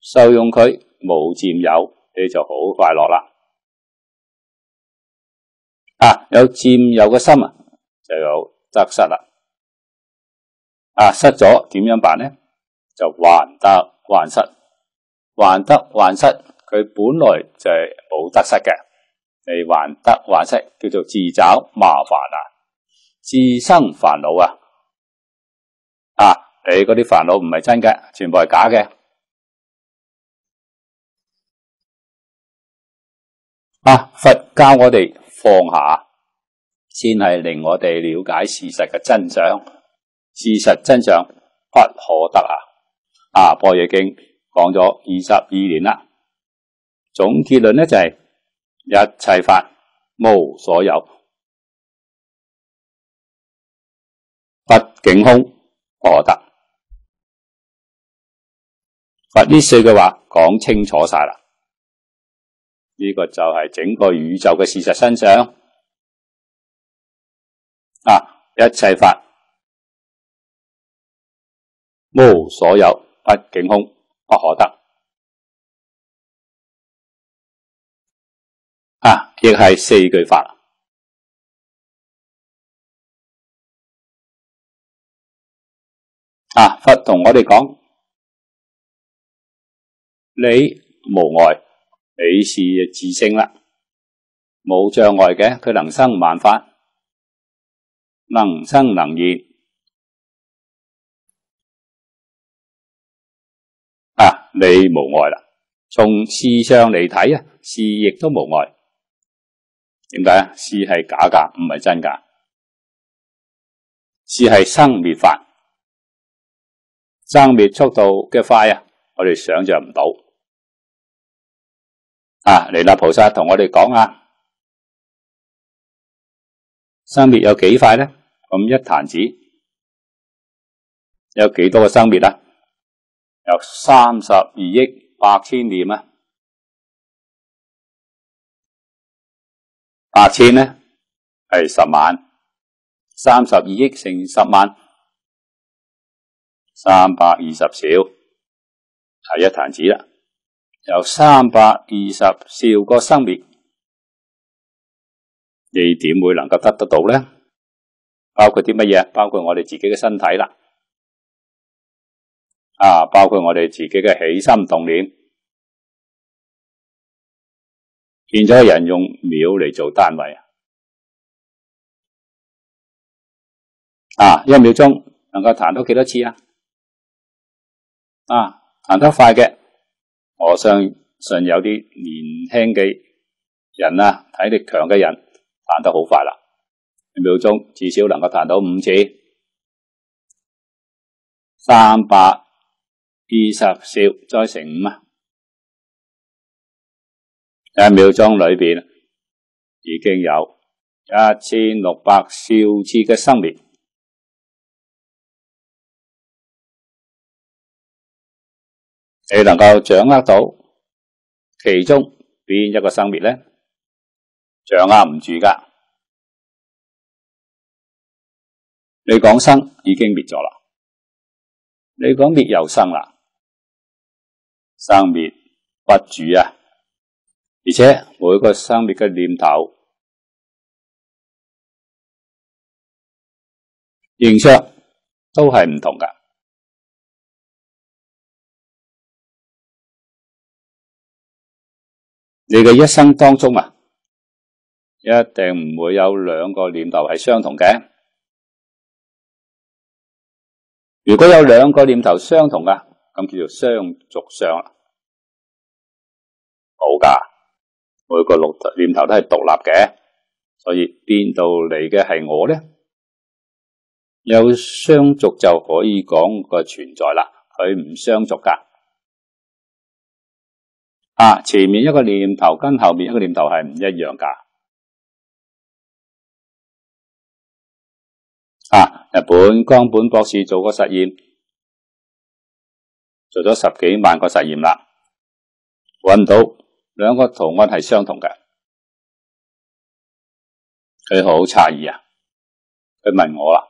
S1: 受用佢冇占有，你就好快乐啦！啊，有占有嘅心啊，就有得失啦！啊，失咗点样办呢？就患得患失，患得患失，佢本来就系冇得失嘅。你患得患失，叫做自找麻烦啊，自生烦恼啊。啊，你嗰啲烦恼唔系真嘅，全部系假嘅。啊，佛教我哋放下，先系令我哋了解事实嘅真相。事实真相不可得啊！啊！《波夜经》讲咗二十二年啦，总结论呢就系一切法无所有，不境空我得，佛呢四句话讲清楚晒啦，呢个就系整个宇宙嘅事实真相啊！一切法无所有。不警空不可得，吓亦系四句法，啊佛同我哋讲，你无碍，你是自性啦，冇障碍嘅，佢能生万法，能生能现。你无碍啦，从事上嚟睇啊，事亦都无碍。点解啊？事系假噶，唔系真噶。事系生灭法，生灭速度嘅快啊，我哋想象唔到。啊，弥勒菩萨同我哋讲啊，生灭有几快咧？咁一坛子有几多个生灭啊？有三十二亿八千年啊，八千咧系十万，三十二亿乘十万，三百二十兆系一坛子啦。有三百二十兆个生灭，你点会能够得得到咧？包括啲乜嘢？包括我哋自己嘅身体啦。啊，包括我哋自己嘅起心动念，现在人用秒嚟做单位啊！啊，一秒钟能够弹到几多次啊？啊，弹得快嘅，我相信有啲年轻嘅人啊，体力强嘅人弹得好快啦，一秒钟至少能够弹到五次，三百。二十兆再乘五啊，一秒钟里边已经有一千六百兆次嘅生灭，你能够掌握到其中边一个生灭咧？掌握唔住噶，你讲生已经灭咗啦，你讲灭又生啦。生灭不主啊，而且每个生灭嘅念头形状都系唔同噶。你嘅一生当中啊，一定唔会有两个念头系相同嘅。如果有两个念头相同嘅，咁叫做相续相啦。冇噶，每个念头都系独立嘅，所以边度嚟嘅系我呢？有相续就可以讲个存在啦，佢唔相续噶。啊，前面一个念头跟后面一个念头系唔一样噶。啊，日本江本博士做个实验，做咗十几万个实验啦，搵到。两个图案系相同嘅，佢好诧异啊！佢问我啦，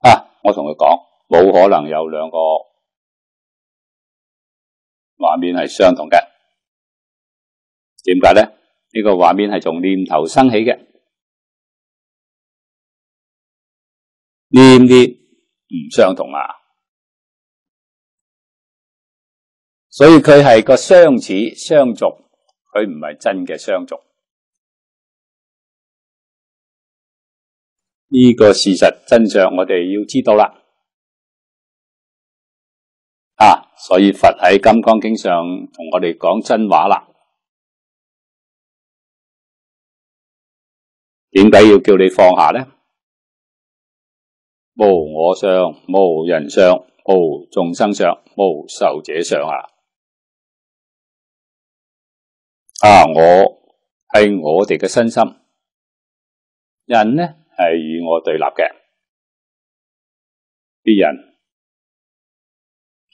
S1: 啊，我同佢讲，冇可能有两个画面系相同嘅，点解咧？呢个画面系从念头生起嘅，念念唔相同啊！所以佢系个相似相续，佢唔系真嘅相续。呢个事实真相，我哋要知道啦。啊，所以佛喺金刚经上同我哋讲真话啦。点解要叫你放下呢？无我相，无人相，无众生相，无受者相啊！啊！我系我哋嘅身心，人呢系与我对立嘅，啲人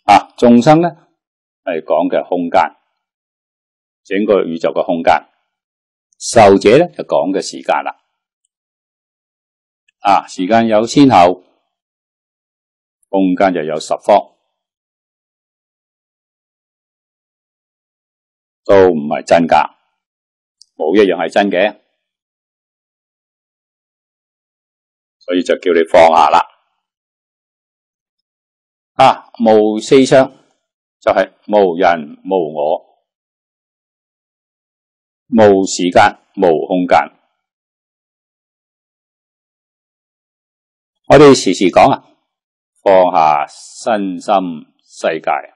S1: 啊众生呢系讲嘅空间，整个宇宙嘅空间，受者呢就讲嘅时间啦，啊时间有先后，空间就有十方。都唔系真噶，冇一样系真嘅，所以就叫你放下啦。啊，无四相就系无人无我，无时间无空间。我哋时时讲啊，放下身心世界。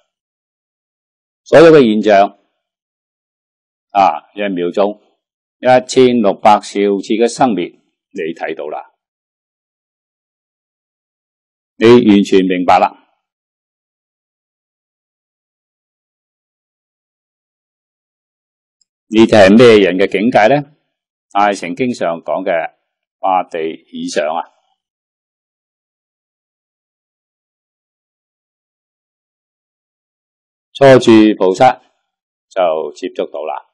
S1: 所有嘅现象啊，一秒钟一千六百兆次嘅生灭，你睇到啦，你完全明白啦。啲系咩人嘅境界呢？大成经常讲嘅八地以上啊。初住菩萨就接触到啦，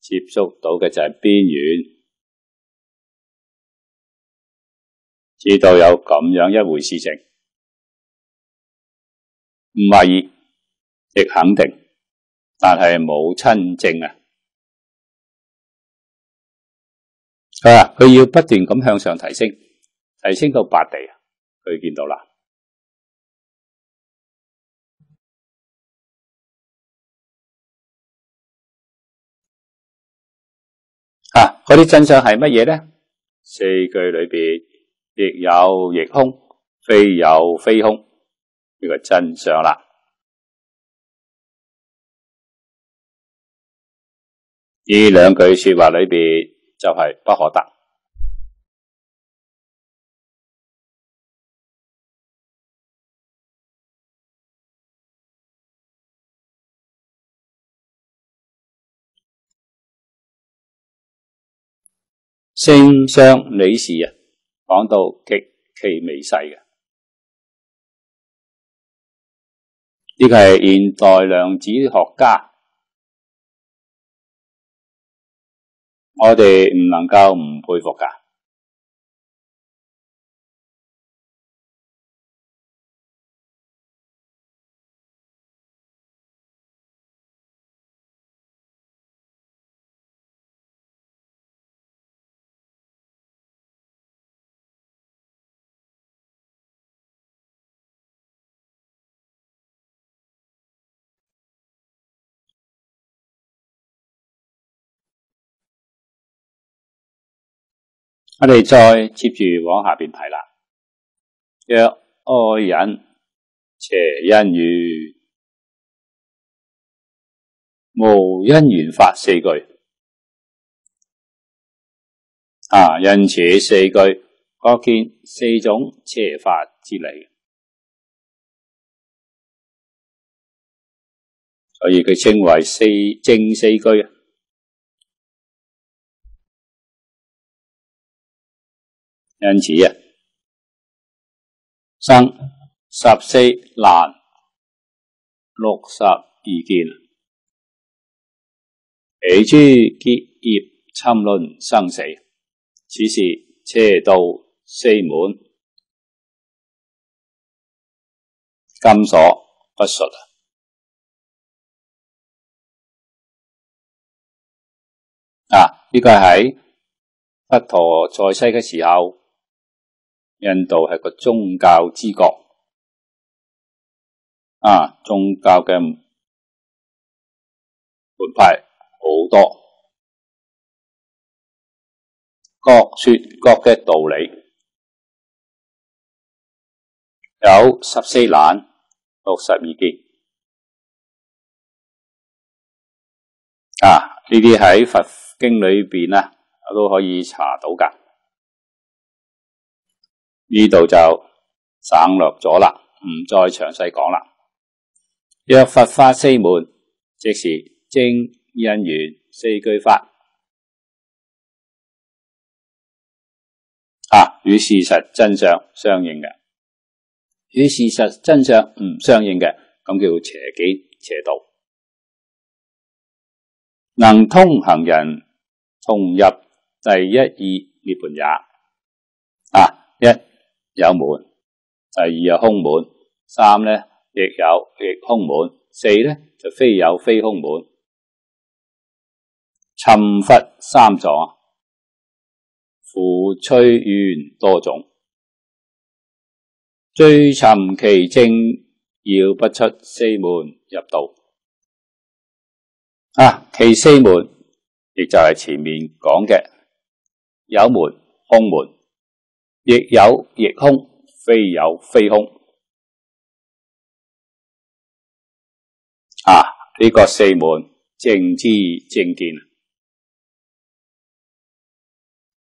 S1: 接触到嘅就系边缘，知道有咁样一回事情，唔怀疑亦肯定，但系冇亲证啊！啊，佢要不断咁向上提升，提升到八地，佢见到啦。啊！嗰啲真相系乜嘢咧？四句里边亦有亦空，非有非空，呢个真相啦。呢两句说话里边就系不可得。星相女士啊，讲到极其微细嘅，呢个系现代量子学家，我哋唔能够唔佩服噶。我哋再接住往下边睇啦。若爱人邪因缘，无因缘法四句啊，因邪四句各见四种邪法之理，所以佢称为四正四句啊。因此啊，生十四难六十二劫，起诸结业，侵论生死，此是车道四门金锁不熟啊！呢个喺佛陀在世嘅时候。印度系个宗教之国，啊，宗教嘅门派好多，各说各嘅道理，有十四览六十二经，啊，呢啲喺佛经里边啊都可以查到噶。呢度就省略咗啦，唔再详细讲啦。若佛法四门，即是正因缘四句法啊，与事实真相相应嘅；与事实真相唔相应嘅，咁叫邪见邪道。能通行人同入第一义涅盘也啊一。有门，第二有空门，三呢，亦有亦空门，四呢，就非有非空门。寻佛三藏，苦吹怨多种，最寻其正，要不出四门入道。啊，其四门亦就系前面讲嘅有门、空门。亦有亦空，非有非空啊！呢个四门正知正见，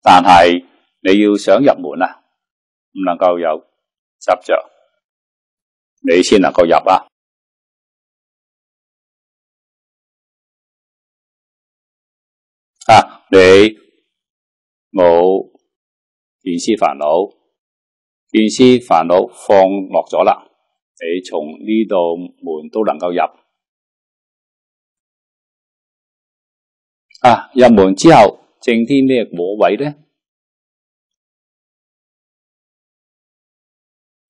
S1: 但系你要想入门啊，唔能够有执着，你先能够入啊！啊，你冇。见思烦恼，见思烦恼放落咗啦。你从呢度门都能够入啊！入门之后，正啲咩果位呢？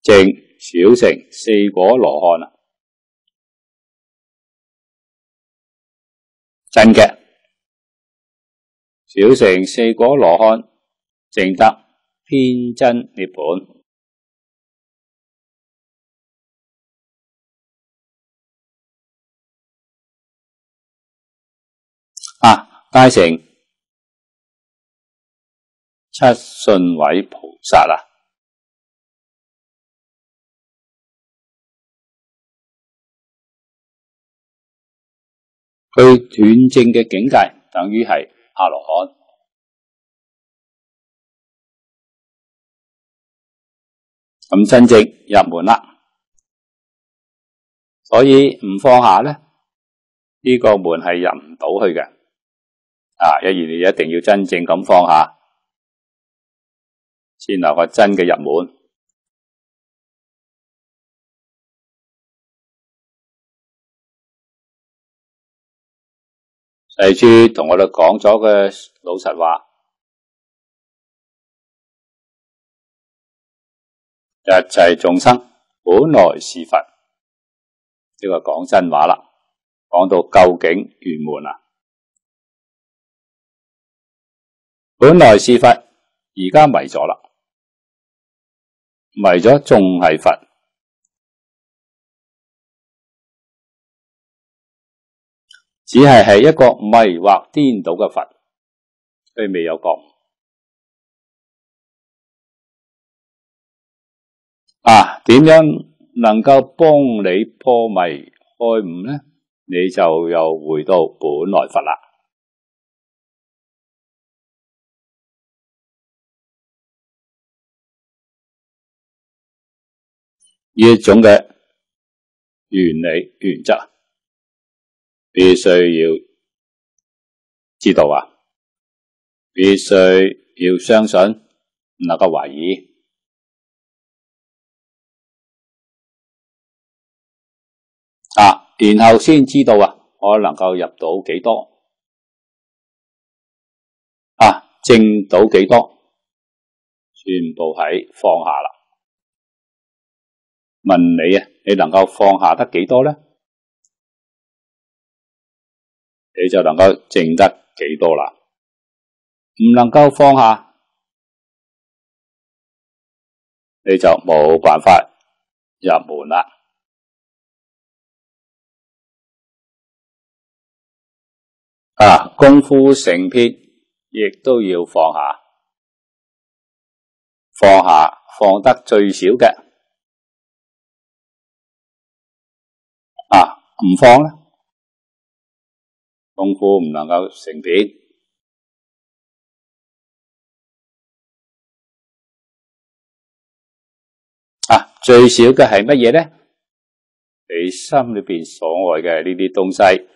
S1: 正小成四果罗汉啊！真嘅，小成四果罗汉正得。偏真涅盘啊！大成七信位菩萨啊！佢断正嘅境界，等于系阿罗汉。咁真正入门啦，所以唔放下咧，呢个门系入唔到去嘅，啊！一而一定要真正咁放下，先留个真嘅入门。细珠同我哋讲咗嘅老实话。一切众生本来是佛，即个讲真话啦。讲到究竟圆满啦，本来是佛，而家迷咗啦，迷咗仲系佛，只系系一个迷惑颠倒嘅佛，佢未有觉悟。啊，点样能够帮你破迷开悟呢？你就又回到本来佛啦。呢种嘅原理原则，必须要知道啊，必须要相信，唔能够怀疑。啊，然后先知道啊，我能够入到几多啊，净到几多，全部喺放下啦。问你啊，你能够放下得几多咧？你就能够净得几多啦。唔能够放下，你就冇办法入门啦。啊，功夫成片，亦都要放下，放下放得最少嘅，啊，唔放咧，功夫唔能够成片。啊，最少嘅系乜嘢咧？你心里边所爱嘅呢啲东西。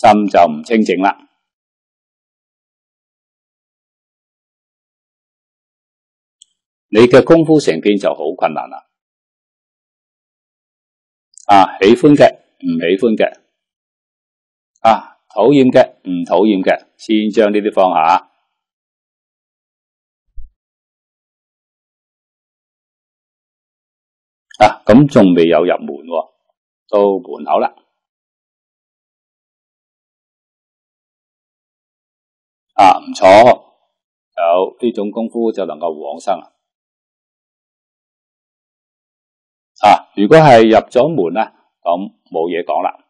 S1: 心就唔清净啦，你嘅功夫成片就好困难啦。啊，喜欢嘅唔喜欢嘅，啊，讨厌嘅唔讨厌嘅，先将呢啲放下。啊，咁仲未有入门，到门口啦。啊，唔错，有呢种功夫就能够往生啦。啊，如果系入咗门啦，咁冇嘢讲啦。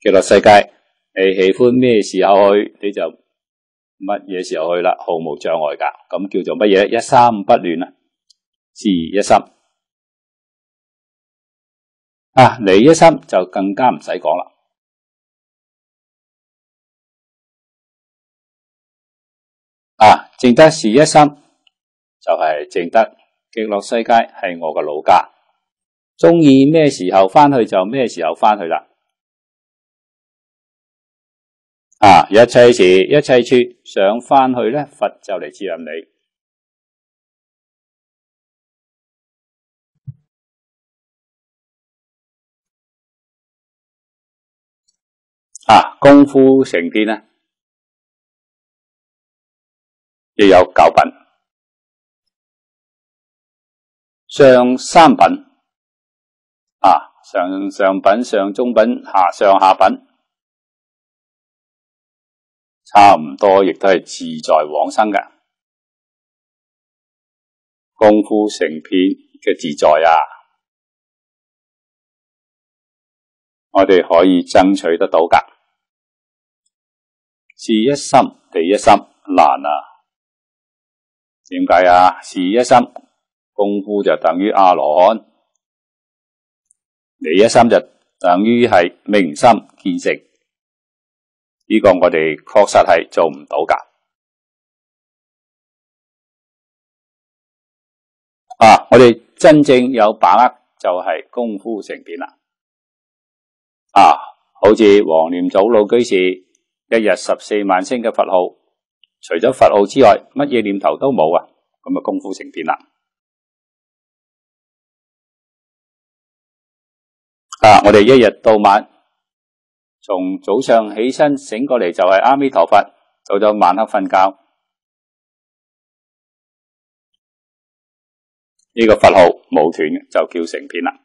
S1: 极乐世界，你喜欢咩时候去，你就乜嘢时候去啦，毫无障碍噶。咁叫做乜嘢？一心不乱啊，离一心。啊，你一心就更加唔使讲啦。啊！净得是一心，就系净得极乐世界系我嘅老家，中意咩时候翻去就咩时候翻去啦。啊！一切时一切处想翻去咧，佛就嚟接引你。啊！功夫成片啊！亦有九品，上三品啊，上上品、上中品、下上下品，差唔多，亦都系自在往生嘅功夫成片嘅自在啊！我哋可以争取得到噶，是一心地一心难啊！点解啊？事一心功夫就等于阿罗汉，你一心就等于系明心见性。呢个我哋确实系做唔到噶。啊，我哋真正有把握就系功夫成片啦。啊，好似黄念祖老居士一日十四万声嘅佛号。除咗佛号之外，乜嘢念头都冇啊！咁啊，功夫成片啦。啊，我哋一日到晚，从早上起身醒过嚟就系阿弥陀佛，到咗晚黑瞓觉，呢个佛号冇断就叫成片啦。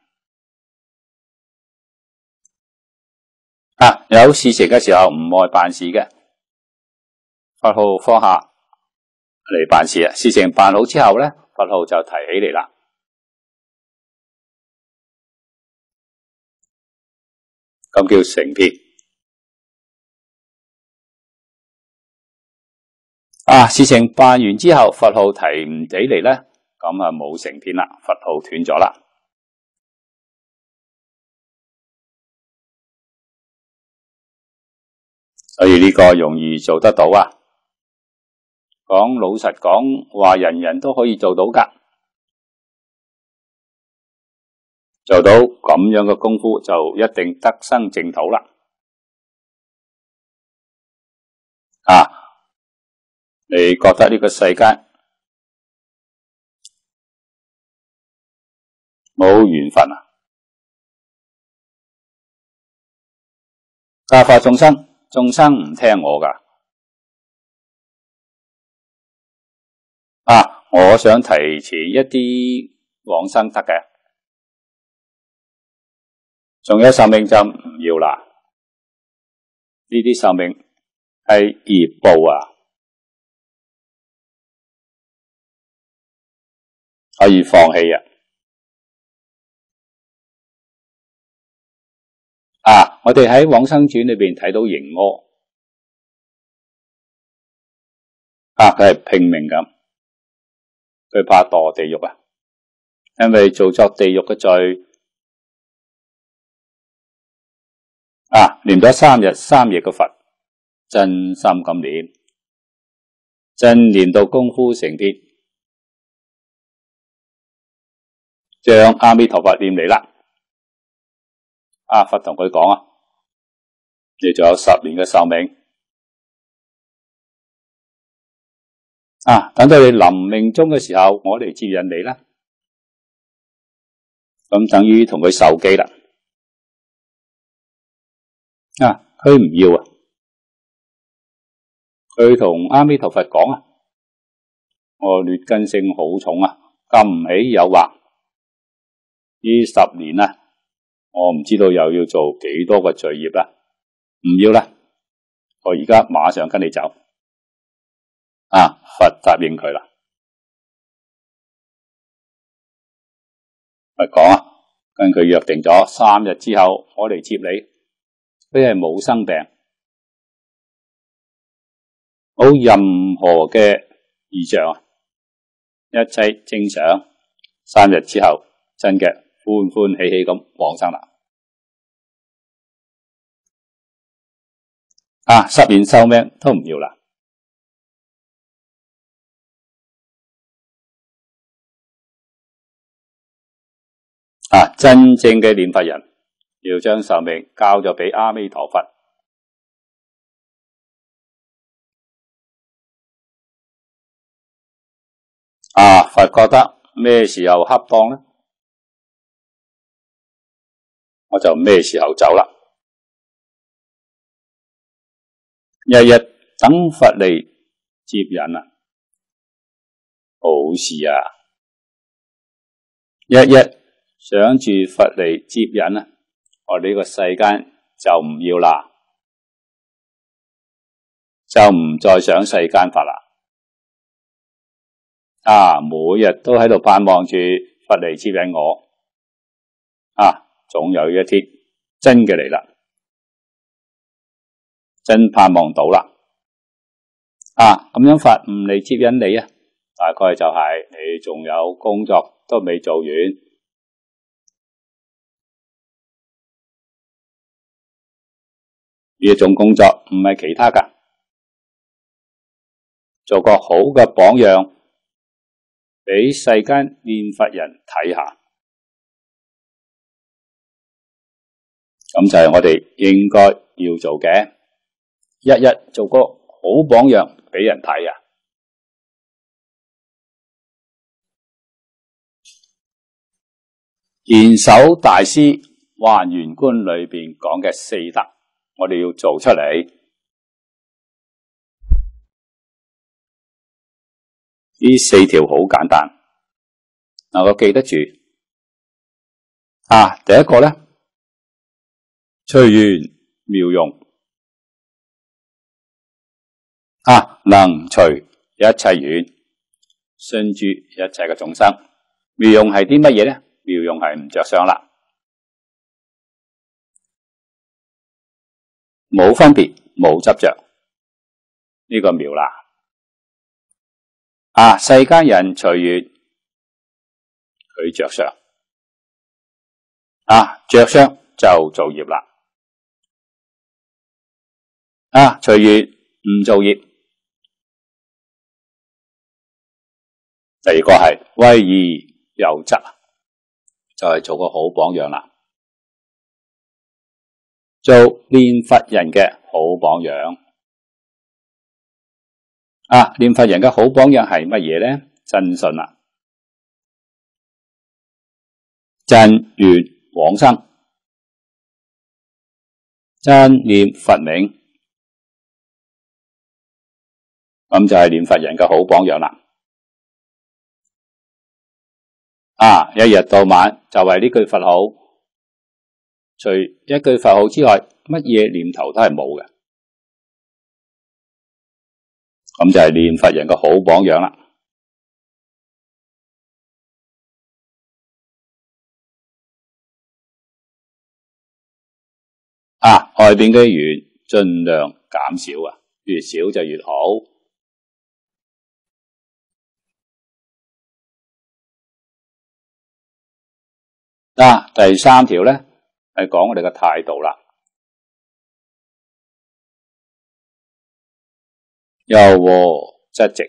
S1: 啊，有事情嘅时候唔爱办事嘅。佛号放下嚟办事啊，事情办好之后咧，佛号就提起嚟啦，咁叫成片啊。事情办完之后，佛号提唔起嚟咧，咁啊冇成片啦，佛号断咗啦。所以呢个容易做得到啊。讲老实讲话，人人都可以做到噶，做到咁样嘅功夫就一定得生净土啦。啊，你觉得呢个世界冇缘分啊？教化众生，众生唔听我噶。啊！我想提前一啲往生得嘅，仲有寿命就唔要啦。呢啲寿命系易报啊，可以放弃啊！啊！我哋喺往生传里边睇到刑魔啊，佢系拼命咁。佢怕堕地狱啊！因为做作地狱嘅罪啊，念咗三日三夜嘅佛，真心咁念，真念到功夫成啲。将阿弥陀佛念嚟啦！啊，佛同佢讲啊，你仲有十年嘅寿命。啊！等到你临命终嘅时候，我嚟接引你啦。咁等于同佢受机啦。啊，佢唔要啊！佢同阿弥陀佛讲啊，我劣根性好重啊，禁唔起诱惑。呢十年啊，我唔知道又要做几多个罪业啦。唔要啦，我而家马上跟你走。啊！佛答应佢啦，咪讲啊，跟佢约定咗三日之后，我嚟接你。佢系冇生病，冇任何嘅异象，一切正常。三日之后，真嘅欢欢喜喜咁往生啦。啊！十年寿命都唔要啦。啊！真正嘅念佛人，要将寿命交咗俾阿弥陀佛。啊！佛觉得咩时候恰当呢？我就咩时候走啦。日日等佛嚟接引啊！好事啊！日日想住佛嚟接引啊！我呢个世间就唔要啦，就唔再想世间法啦。啊，每日都喺度盼望住佛嚟接引我啊，总有一天真嘅嚟啦，真盼望到啦。啊，咁样佛唔嚟接引你啊，大概就系你仲有工作都未做完。呢种工作唔系其他噶，做个好嘅榜样，俾世间念佛人睇下，咁就系我哋应该要做嘅，日日做个好榜样俾人睇啊！莲守大师《还原观》里边讲嘅四德。我哋要做出嚟呢四条好简单，嗱我记得住啊！第一个咧，随缘妙用啊，能随一切缘，顺住一切嘅众生。妙用系啲乜嘢咧？妙用系唔着相啦。冇分别，冇执着，呢个妙啦！啊，世间人随缘，佢着相，啊着相就做业啦，啊随缘唔做业。第二个系威仪有则，就系做个好榜样啦。做念佛人嘅好榜样啊！念佛人嘅好榜样系乜嘢咧？真信啊，真愿往生，真念佛名，咁就系念佛人嘅好榜样啦！啊，一日到晚就为呢句佛号除一句佛号之外，乜嘢念头都系冇嘅，咁就系练佛人嘅好榜样啦。啊，外边嘅缘尽量减少啊，越少就越好。嗱，第三条咧。系讲我哋嘅态度啦，柔和则直，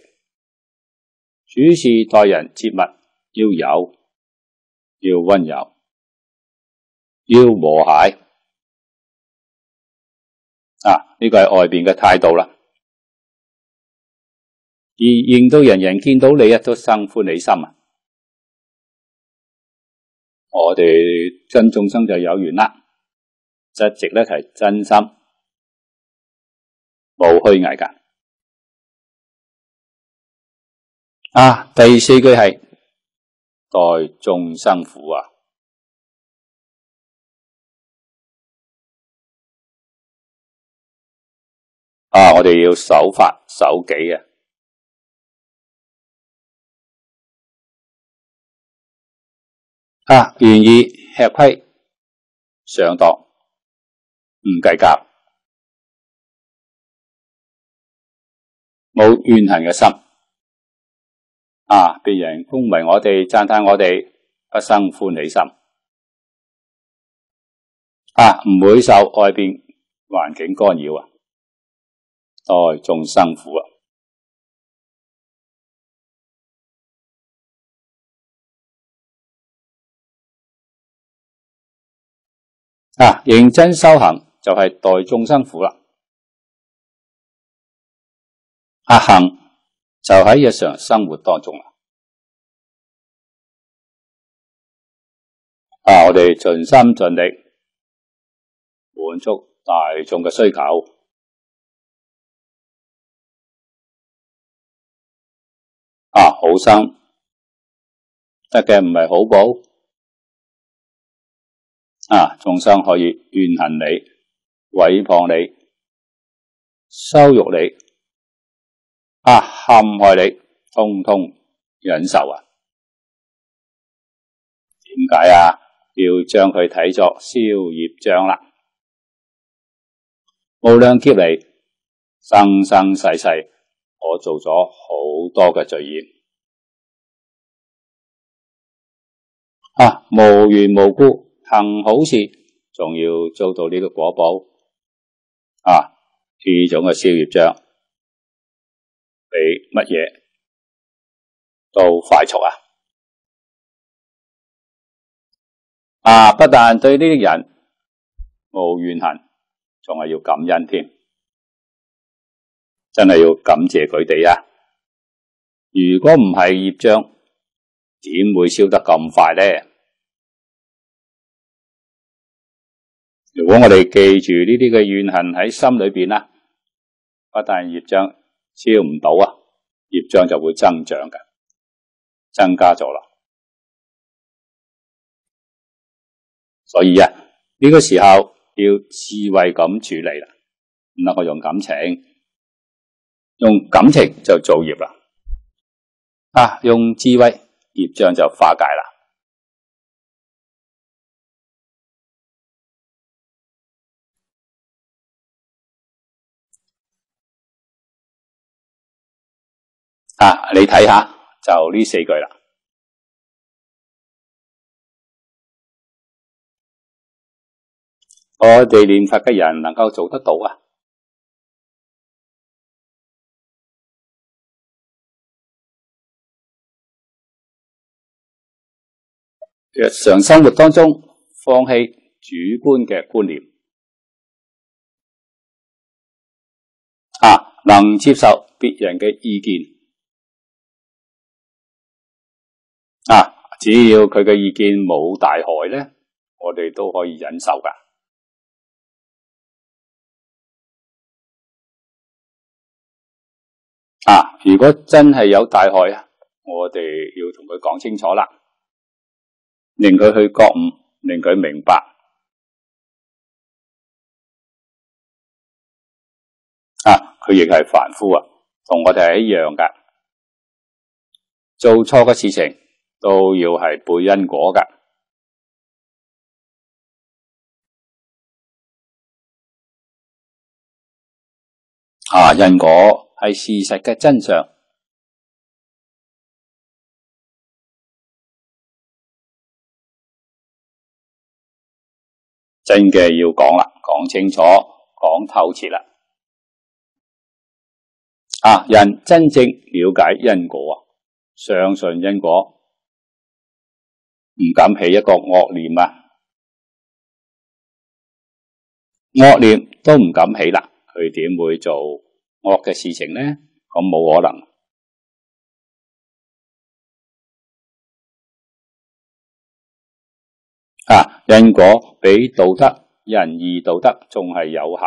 S1: 处事待人接物要有，要温柔，要和谐啊！呢个系外边嘅态度啦，而令到人人见到你啊，都生欢喜心啊！我哋跟众生就有缘啦，一直咧系真心，冇虚伪噶。啊，第四句系待众生苦啊！啊，我哋要守法守纪啊！啊！愿意吃亏、上当、唔计较、冇怨恨嘅心啊！别人恭维我哋、赞叹我哋，不生欢喜心啊！唔会受外边环境干扰啊！代众生苦啊！啊！认真修行就系代众生苦啦，啊行就喺日常生活当中啦，啊我哋尽心尽力满足大众嘅需求，啊好生得嘅唔系好宝。啊！众生可以怨恨你、毁谤你、羞辱你、啊陷害你，通通忍受啊？点解啊？要将佢睇作宵业浆啦？无量劫嚟，生生世世，我做咗好多嘅罪业，啊无缘无故。行好事，仲要做到呢个果报啊？呢种嘅烧业障，俾乜嘢都快速啊！啊，不但对呢啲人无怨恨，仲系要感恩添，真系要感谢佢哋啊！如果唔系业障，点会烧得咁快呢？如果我哋记住呢啲嘅怨恨喺心里边啦，不但业障消唔到啊，业障就会增长嘅，增加咗啦。所以啊，呢个时候要智慧咁处理啦，唔能够用感情，用感情就造业啦，啊，用智慧业障就化解啦。啊！你睇下，就呢四句啦。我哋念佛嘅人能够做得到啊！日常生活当中，放弃主观嘅观念啊，能接受别人嘅意见。只要佢嘅意见冇大害咧，我哋都可以忍受噶。啊，如果真系有大害啊，我哋要同佢讲清楚啦，令佢去觉悟，令佢明白。啊，佢亦系凡夫啊，同我哋系一样噶，做错嘅事情。都要系背因果嘅，啊因果系事实嘅真相，真嘅要讲啦，讲清楚，讲透彻啦，啊人真正了解因果啊，相信因果。唔敢起一个恶念啊！恶念都唔敢起啦，佢点会做恶嘅事情呢？咁冇可能啊！因果比道德仁义道德仲系有效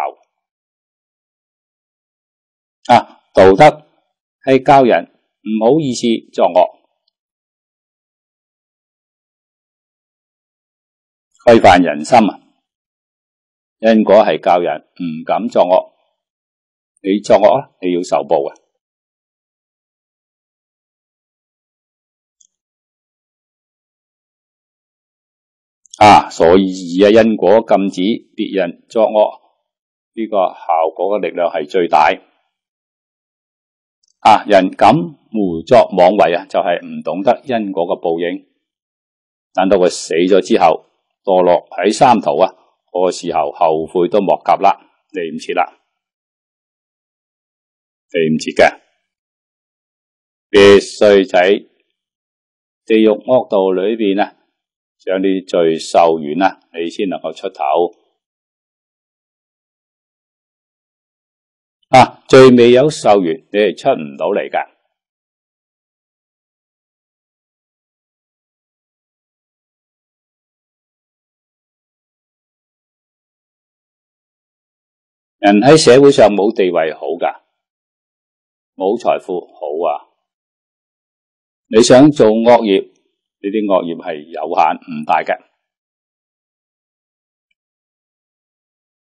S1: 啊！道德系教人唔好意思作恶。规范人心啊，因果系教人唔敢作恶，你作恶啊，你要受报啊！啊，所以而家因果禁止别人作恶，呢个效果嘅力量系最大啊！人敢胡作妄为啊，就系唔懂得因果嘅报应，等到佢死咗之后。堕落喺三途啊！嗰个时候后悔都莫及啦，嚟唔切啦，嚟唔切嘅，别衰仔！地狱恶道里边啊，将啲罪受完啊，你先能够出头啊！罪未有受完，你系出唔到嚟噶。人喺社会上冇地位好噶，冇财富好啊！你想做恶业，呢啲恶业系有限唔大嘅。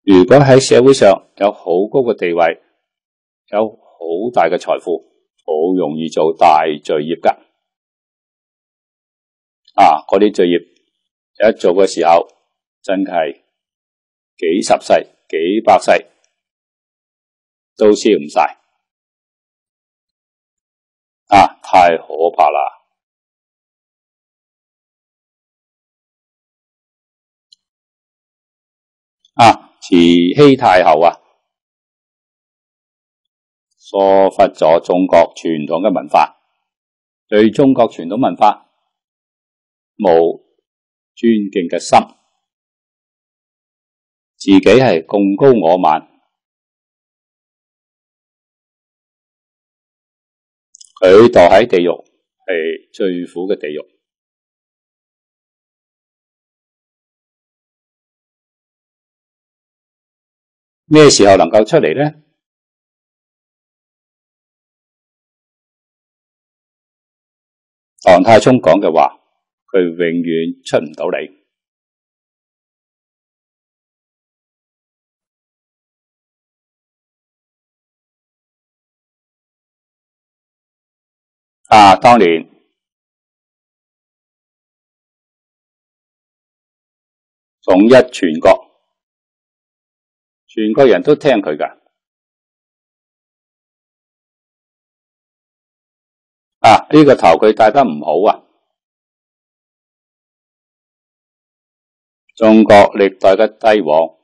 S1: 如果喺社会上有好高嘅地位，有好大嘅财富，好容易做大罪业噶。啊，嗰啲罪业一做嘅时候，真系几十世、几百世。都烧唔晒啊！太可怕啦！啊，慈禧太后啊，疏忽咗中国传统嘅文化，对中国传统文化冇尊敬嘅心，自己系共高我慢。佢待喺地狱，系最苦嘅地狱。咩时候能够出嚟呢？唐太宗讲嘅话，佢永远出唔到嚟。啊！当年统一全国，全国人都听佢噶。啊！呢个头佢戴得唔好啊！中国历代嘅帝王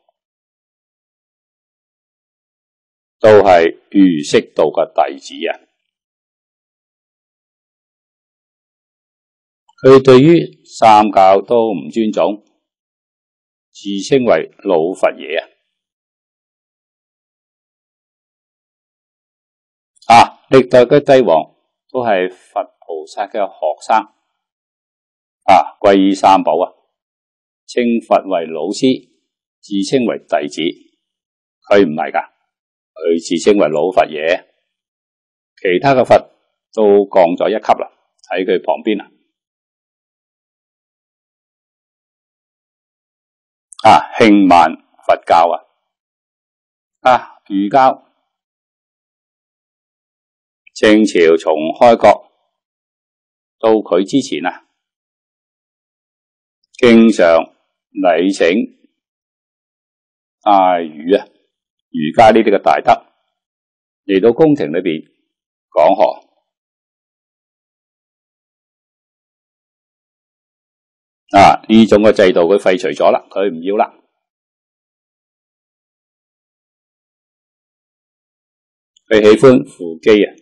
S1: 都系儒释道嘅弟子啊！佢对于三教都唔尊重，自称为老佛爷啊！啊，历代嘅帝王都系佛菩萨嘅学生啊，皈依三宝啊，称佛为老师，自称为弟子。佢唔系噶，佢自称为老佛爷，其他嘅佛都降咗一级啦，喺佢旁边啊！啊，兴办佛教啊，啊，儒教，清朝从开国到佢之前啊，经常礼请大儒啊，儒家呢啲嘅大德嚟到宫廷里边讲学。呢种嘅制度佢废除咗啦，佢唔要啦。佢喜欢扶基啊，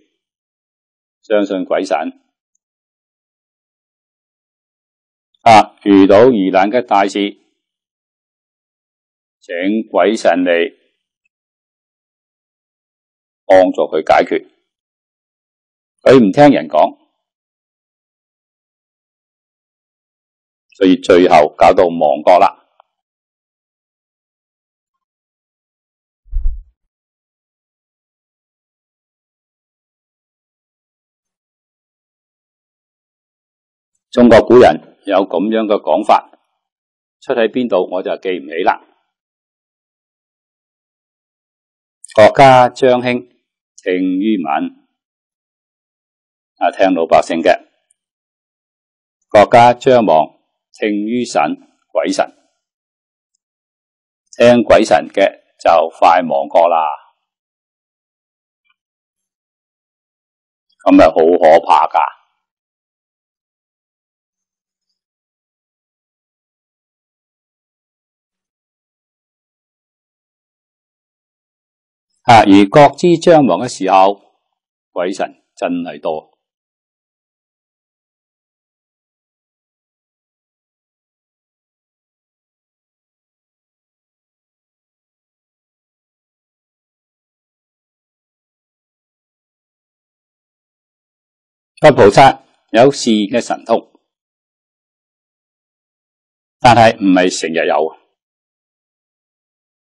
S1: 相信鬼神啊，遇到遇难嘅大事，请鬼神嚟帮助佢解决。佢唔听人讲。所以最后搞到亡国啦。中国古人有咁样嘅讲法，出喺边度我就记唔起啦。国家张兴听于民，啊听老百姓嘅国家张亡。听于神鬼神，听鬼神嘅就快亡国啦，咁咪好可怕噶吓。而国之将亡嘅时候，鬼神真系多。佛菩萨有事嘅神通，但系唔系成日有。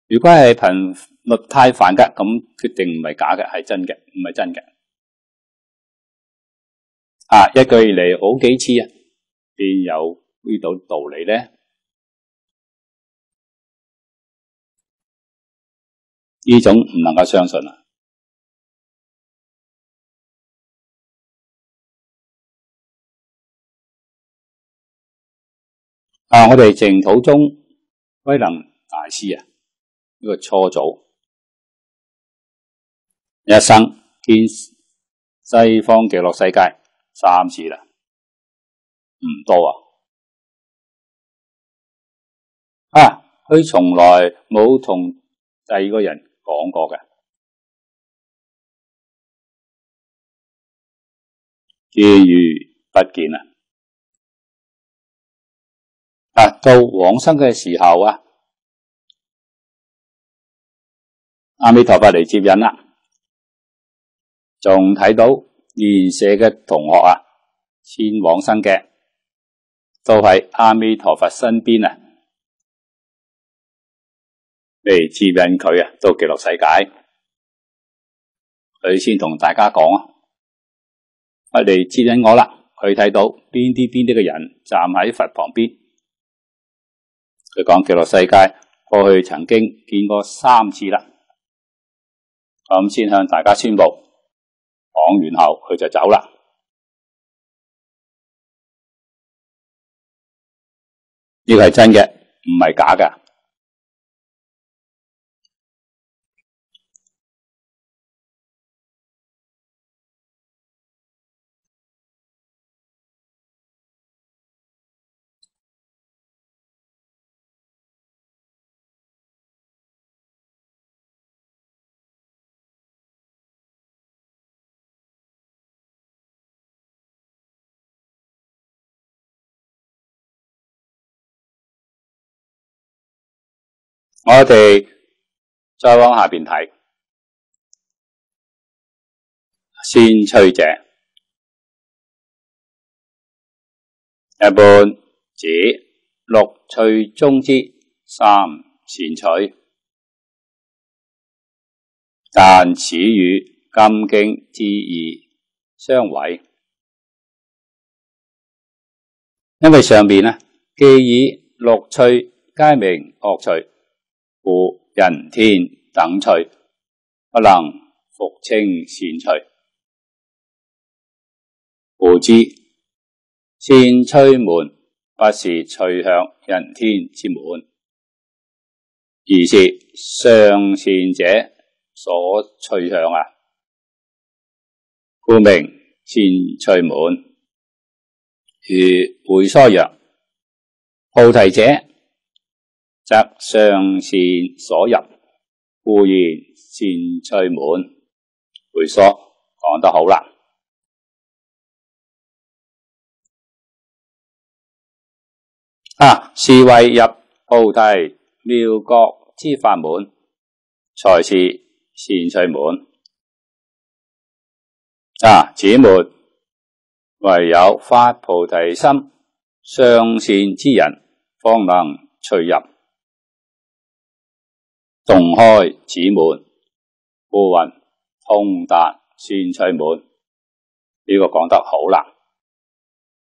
S1: 如果系频率太凡嘅，咁决定唔系假嘅，系真嘅，唔系真嘅。啊，一句嚟好几次啊，便有呢度道理呢？呢种唔能够相信啊！啊！我哋净土中，威能大师啊，呢个初祖，一生见西方极乐世界三次啦，唔多啊！啊，佢从来冇同第二个人讲过嘅，见如不见啊！啊，到往生嘅时候啊，阿弥陀佛嚟接引啦，仲睇到莲社嘅同学啊，先往生嘅，都系阿弥陀佛身边啊嚟接引佢啊，都记录世界，佢先同大家讲啊，嚟接引我啦，佢睇到边啲边啲嘅人站喺佛旁边。佢讲极乐世界，过去曾经见过三次啦，咁先向大家宣布讲完后，佢就走啦。呢个系真嘅，唔系假嘅。我哋再往下边睇，善趣者一般指六趣中之三善趣，但此与《金经》之意相违，因为上边呢既以六趣皆名恶趣。故人天等趣，不能复清善趣。故知善吹门不是吹向人天之门，而是相善者所吹向啊。故名善吹门。如会疏曰：菩提者。则上善所入，故言善趣满回溯讲得好啦。啊，是为入菩提妙觉之法门，才是善趣满啊！子末唯有发菩提心上善之人，方能趣入。洞开子门，故云通达先吹门。呢个讲得好啦。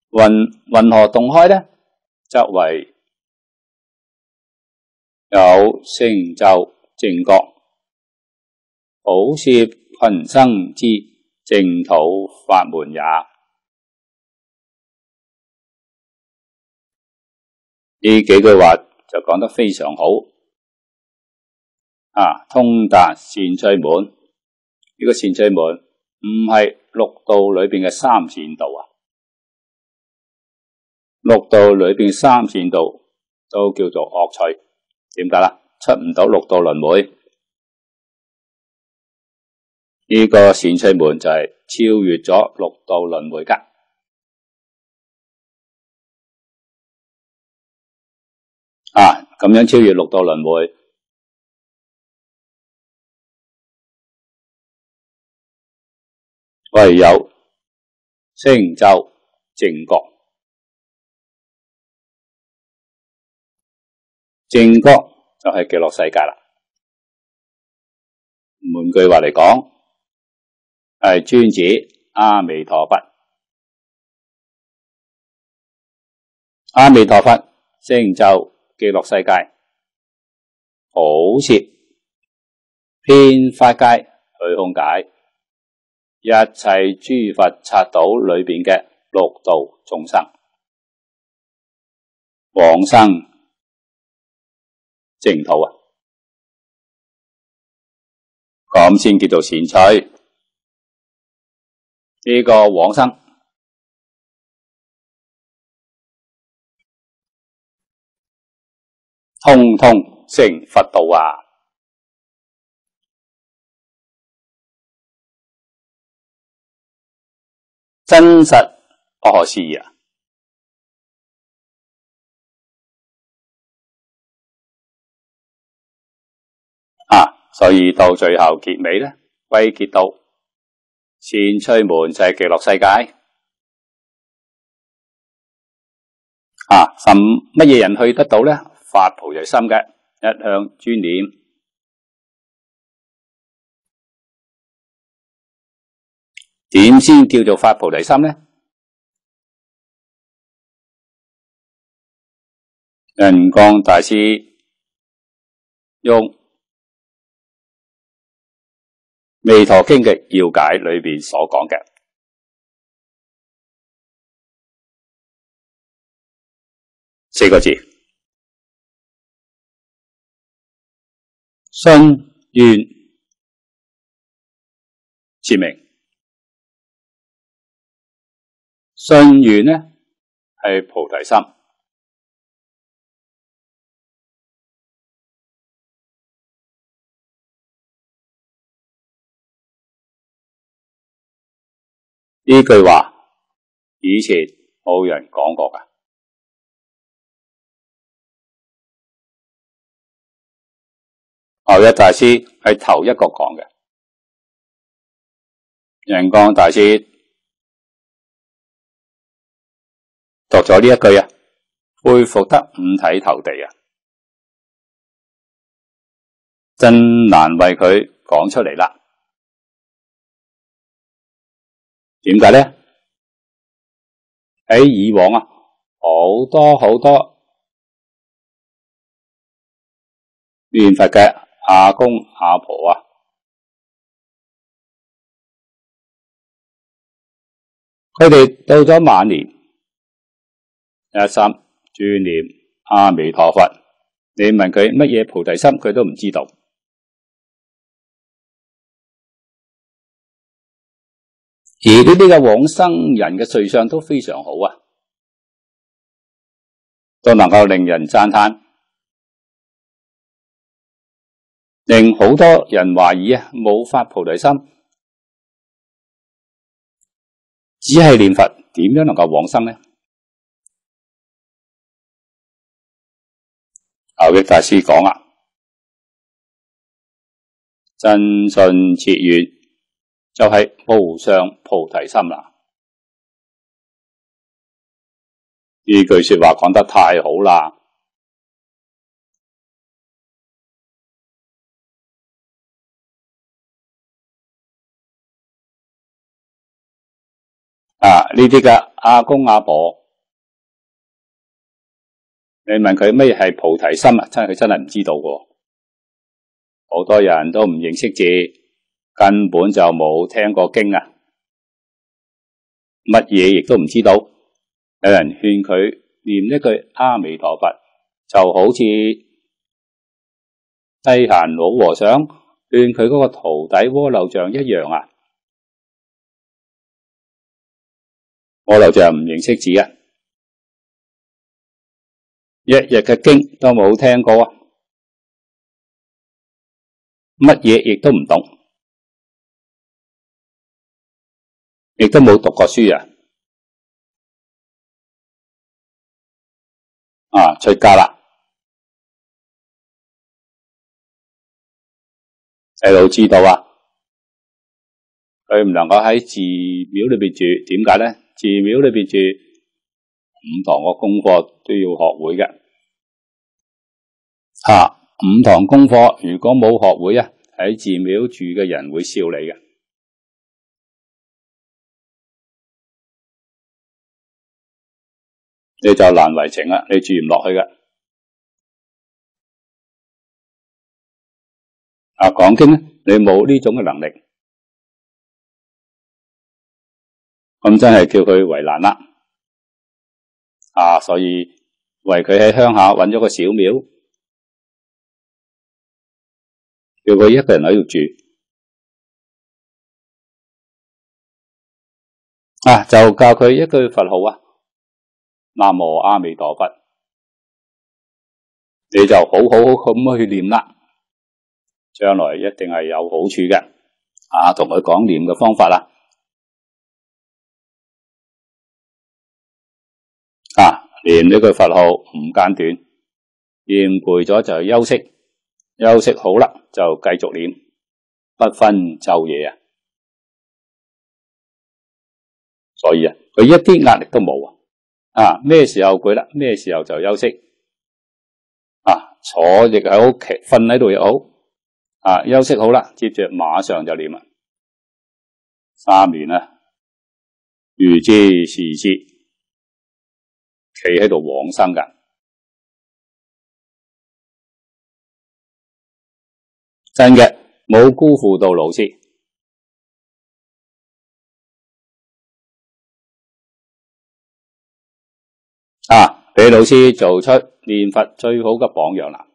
S1: 云云何洞开呢，则为有成就正觉、普摄群生之净土法门也。呢几句话就讲得非常好。啊！通达善趣门，呢个善趣门唔系六道里边嘅三善道啊，六道里边三善道都叫做恶趣，点解啦？出唔到六道轮回，呢个善趣门就系超越咗六道轮回噶，啊！咁样超越六道轮回。系有成就正觉，正觉就系极乐世界啦。换句话嚟讲，系专指阿弥陀佛。阿弥陀佛成就极乐世界，好似遍法界去空解。一切诸佛刹土里边嘅六道众生，往生净土啊，咁先叫做善哉。呢个往生通通成佛道啊！真实可思呀？啊，所以到最后结尾呢，归结到前吹门就系极乐世界啊。什乜嘢人去得到呢？发菩提心嘅，一向专念。点先叫做发菩提心呢？人光大师用《弥陀经》嘅要解里边所讲嘅四个字：信愿持名。信愿呢系菩提心，呢句话以前冇人讲过噶，台日大师系头一个讲嘅，仁光大师。读咗呢一句啊，佩服得五体投地啊！真难为佢讲出嚟啦。点解咧？喺以往啊，好多好多念佛嘅阿公阿婆啊，佢哋到咗晚年。一三专念阿弥陀佛，你问佢乜嘢菩提心，佢都唔知道。而呢啲嘅往生人嘅睡相都非常好啊，都能够令人赞叹，令好多人怀疑啊，冇发菩提心，只系念佛，点样能够往生呢？大师讲啊，真信切愿就系无上菩提心啦。呢句说话讲得太好啦！啊，呢啲嘅阿公阿婆。你问佢咩系菩提心啊？真系佢真系唔知道喎。好多人都唔认识字，根本就冇听过经啊，乜嘢亦都唔知道。有人劝佢念一句阿弥陀佛，就好似西行老和尚劝佢嗰个徒弟蜗牛像一样啊！蜗牛像唔认识字啊！一日嘅经都冇听过啊，乜嘢亦都唔懂，亦都冇读过书啊，啊出家啦，细佬知道啊？佢唔能够喺寺庙里边住，点解咧？寺庙里边住？五堂嘅功课都要学会嘅，吓五堂功课如果冇学会啊，喺寺庙住嘅人会笑你嘅，你就难为情啦，你住唔落去嘅。啊，讲经咧，你冇呢种嘅能力，咁真系叫佢为难啦。啊，所以为佢喺乡下揾咗个小庙，叫佢一个人喺度住。啊，就教佢一句佛号啊，南无阿弥陀佛。你就好好咁去念啦，将来一定系有好处嘅。啊，同佢讲念嘅方法啦。念呢句佛号唔间断，念攰咗就休息，休息好啦就继续念，不分昼夜啊！所以啊，佢一啲压力都冇啊！啊，咩时候攰啦？咩时候就休息啊？坐亦喺屋企，瞓喺度又好啊，休息好啦，接住马上就念啊！三年啊，如知时节。企喺度往生紧，真嘅冇辜负到老师啊！俾老师做出念佛最好嘅榜样啦！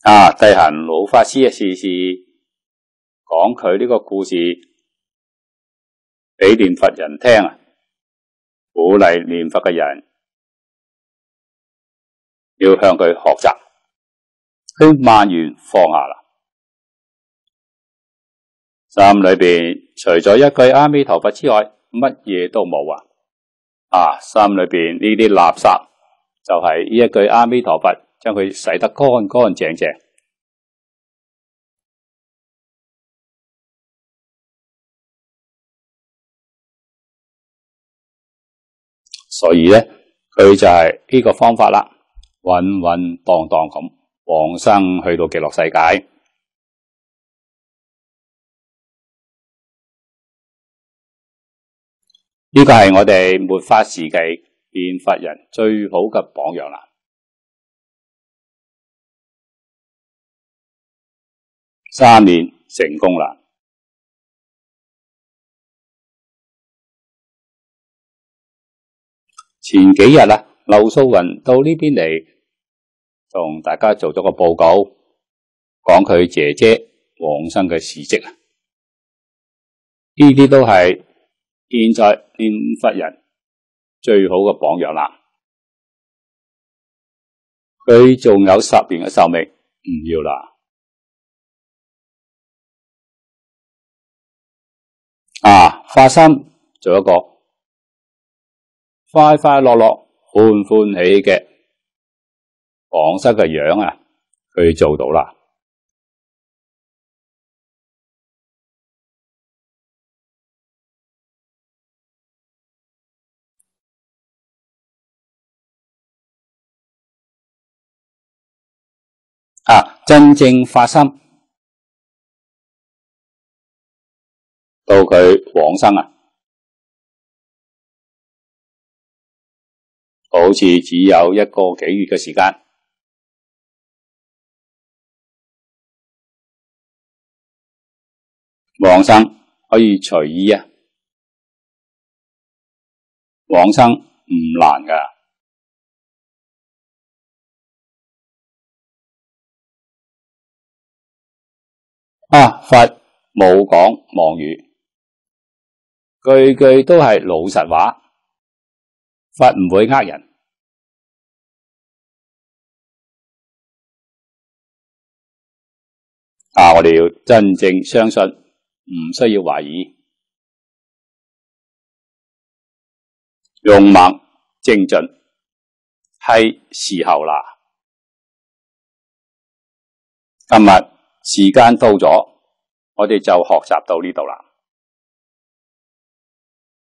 S1: 啊，帝行老法师啊，是是讲佢呢个故事。俾念佛人听啊，鼓励念佛嘅人要向佢学习，佢慢完放下啦，心里边除咗一句阿弥陀佛之外，乜嘢都冇啊，啊，心里边呢啲垃圾就系呢一句阿弥陀佛，将佢洗得干干净净。所以咧，佢就系呢个方法啦，稳稳当当咁往生去到极乐世界。呢个系我哋末法时期变法人最好嘅榜样啦，三年成功啦。前几日啊，刘素云到呢边嚟同大家做咗个报告，讲佢姐姐往生嘅事迹啊！呢啲都系现在念佛人最好嘅榜样啦。佢仲有十年嘅寿命，唔要啦。啊，化身做一个。快快乐乐、欢欢喜喜嘅往生嘅样啊，佢做到啦！啊，真正发心到佢往生啊！好似只有一个几月嘅时间，往生可以随意啊，往生唔难噶。啊，佛冇讲妄语，句句都系老实话。佛唔会呃人，啊！我哋要真正相信，唔需要怀疑，勇猛精进系时候啦。今日时间到咗，我哋就学习到呢度啦。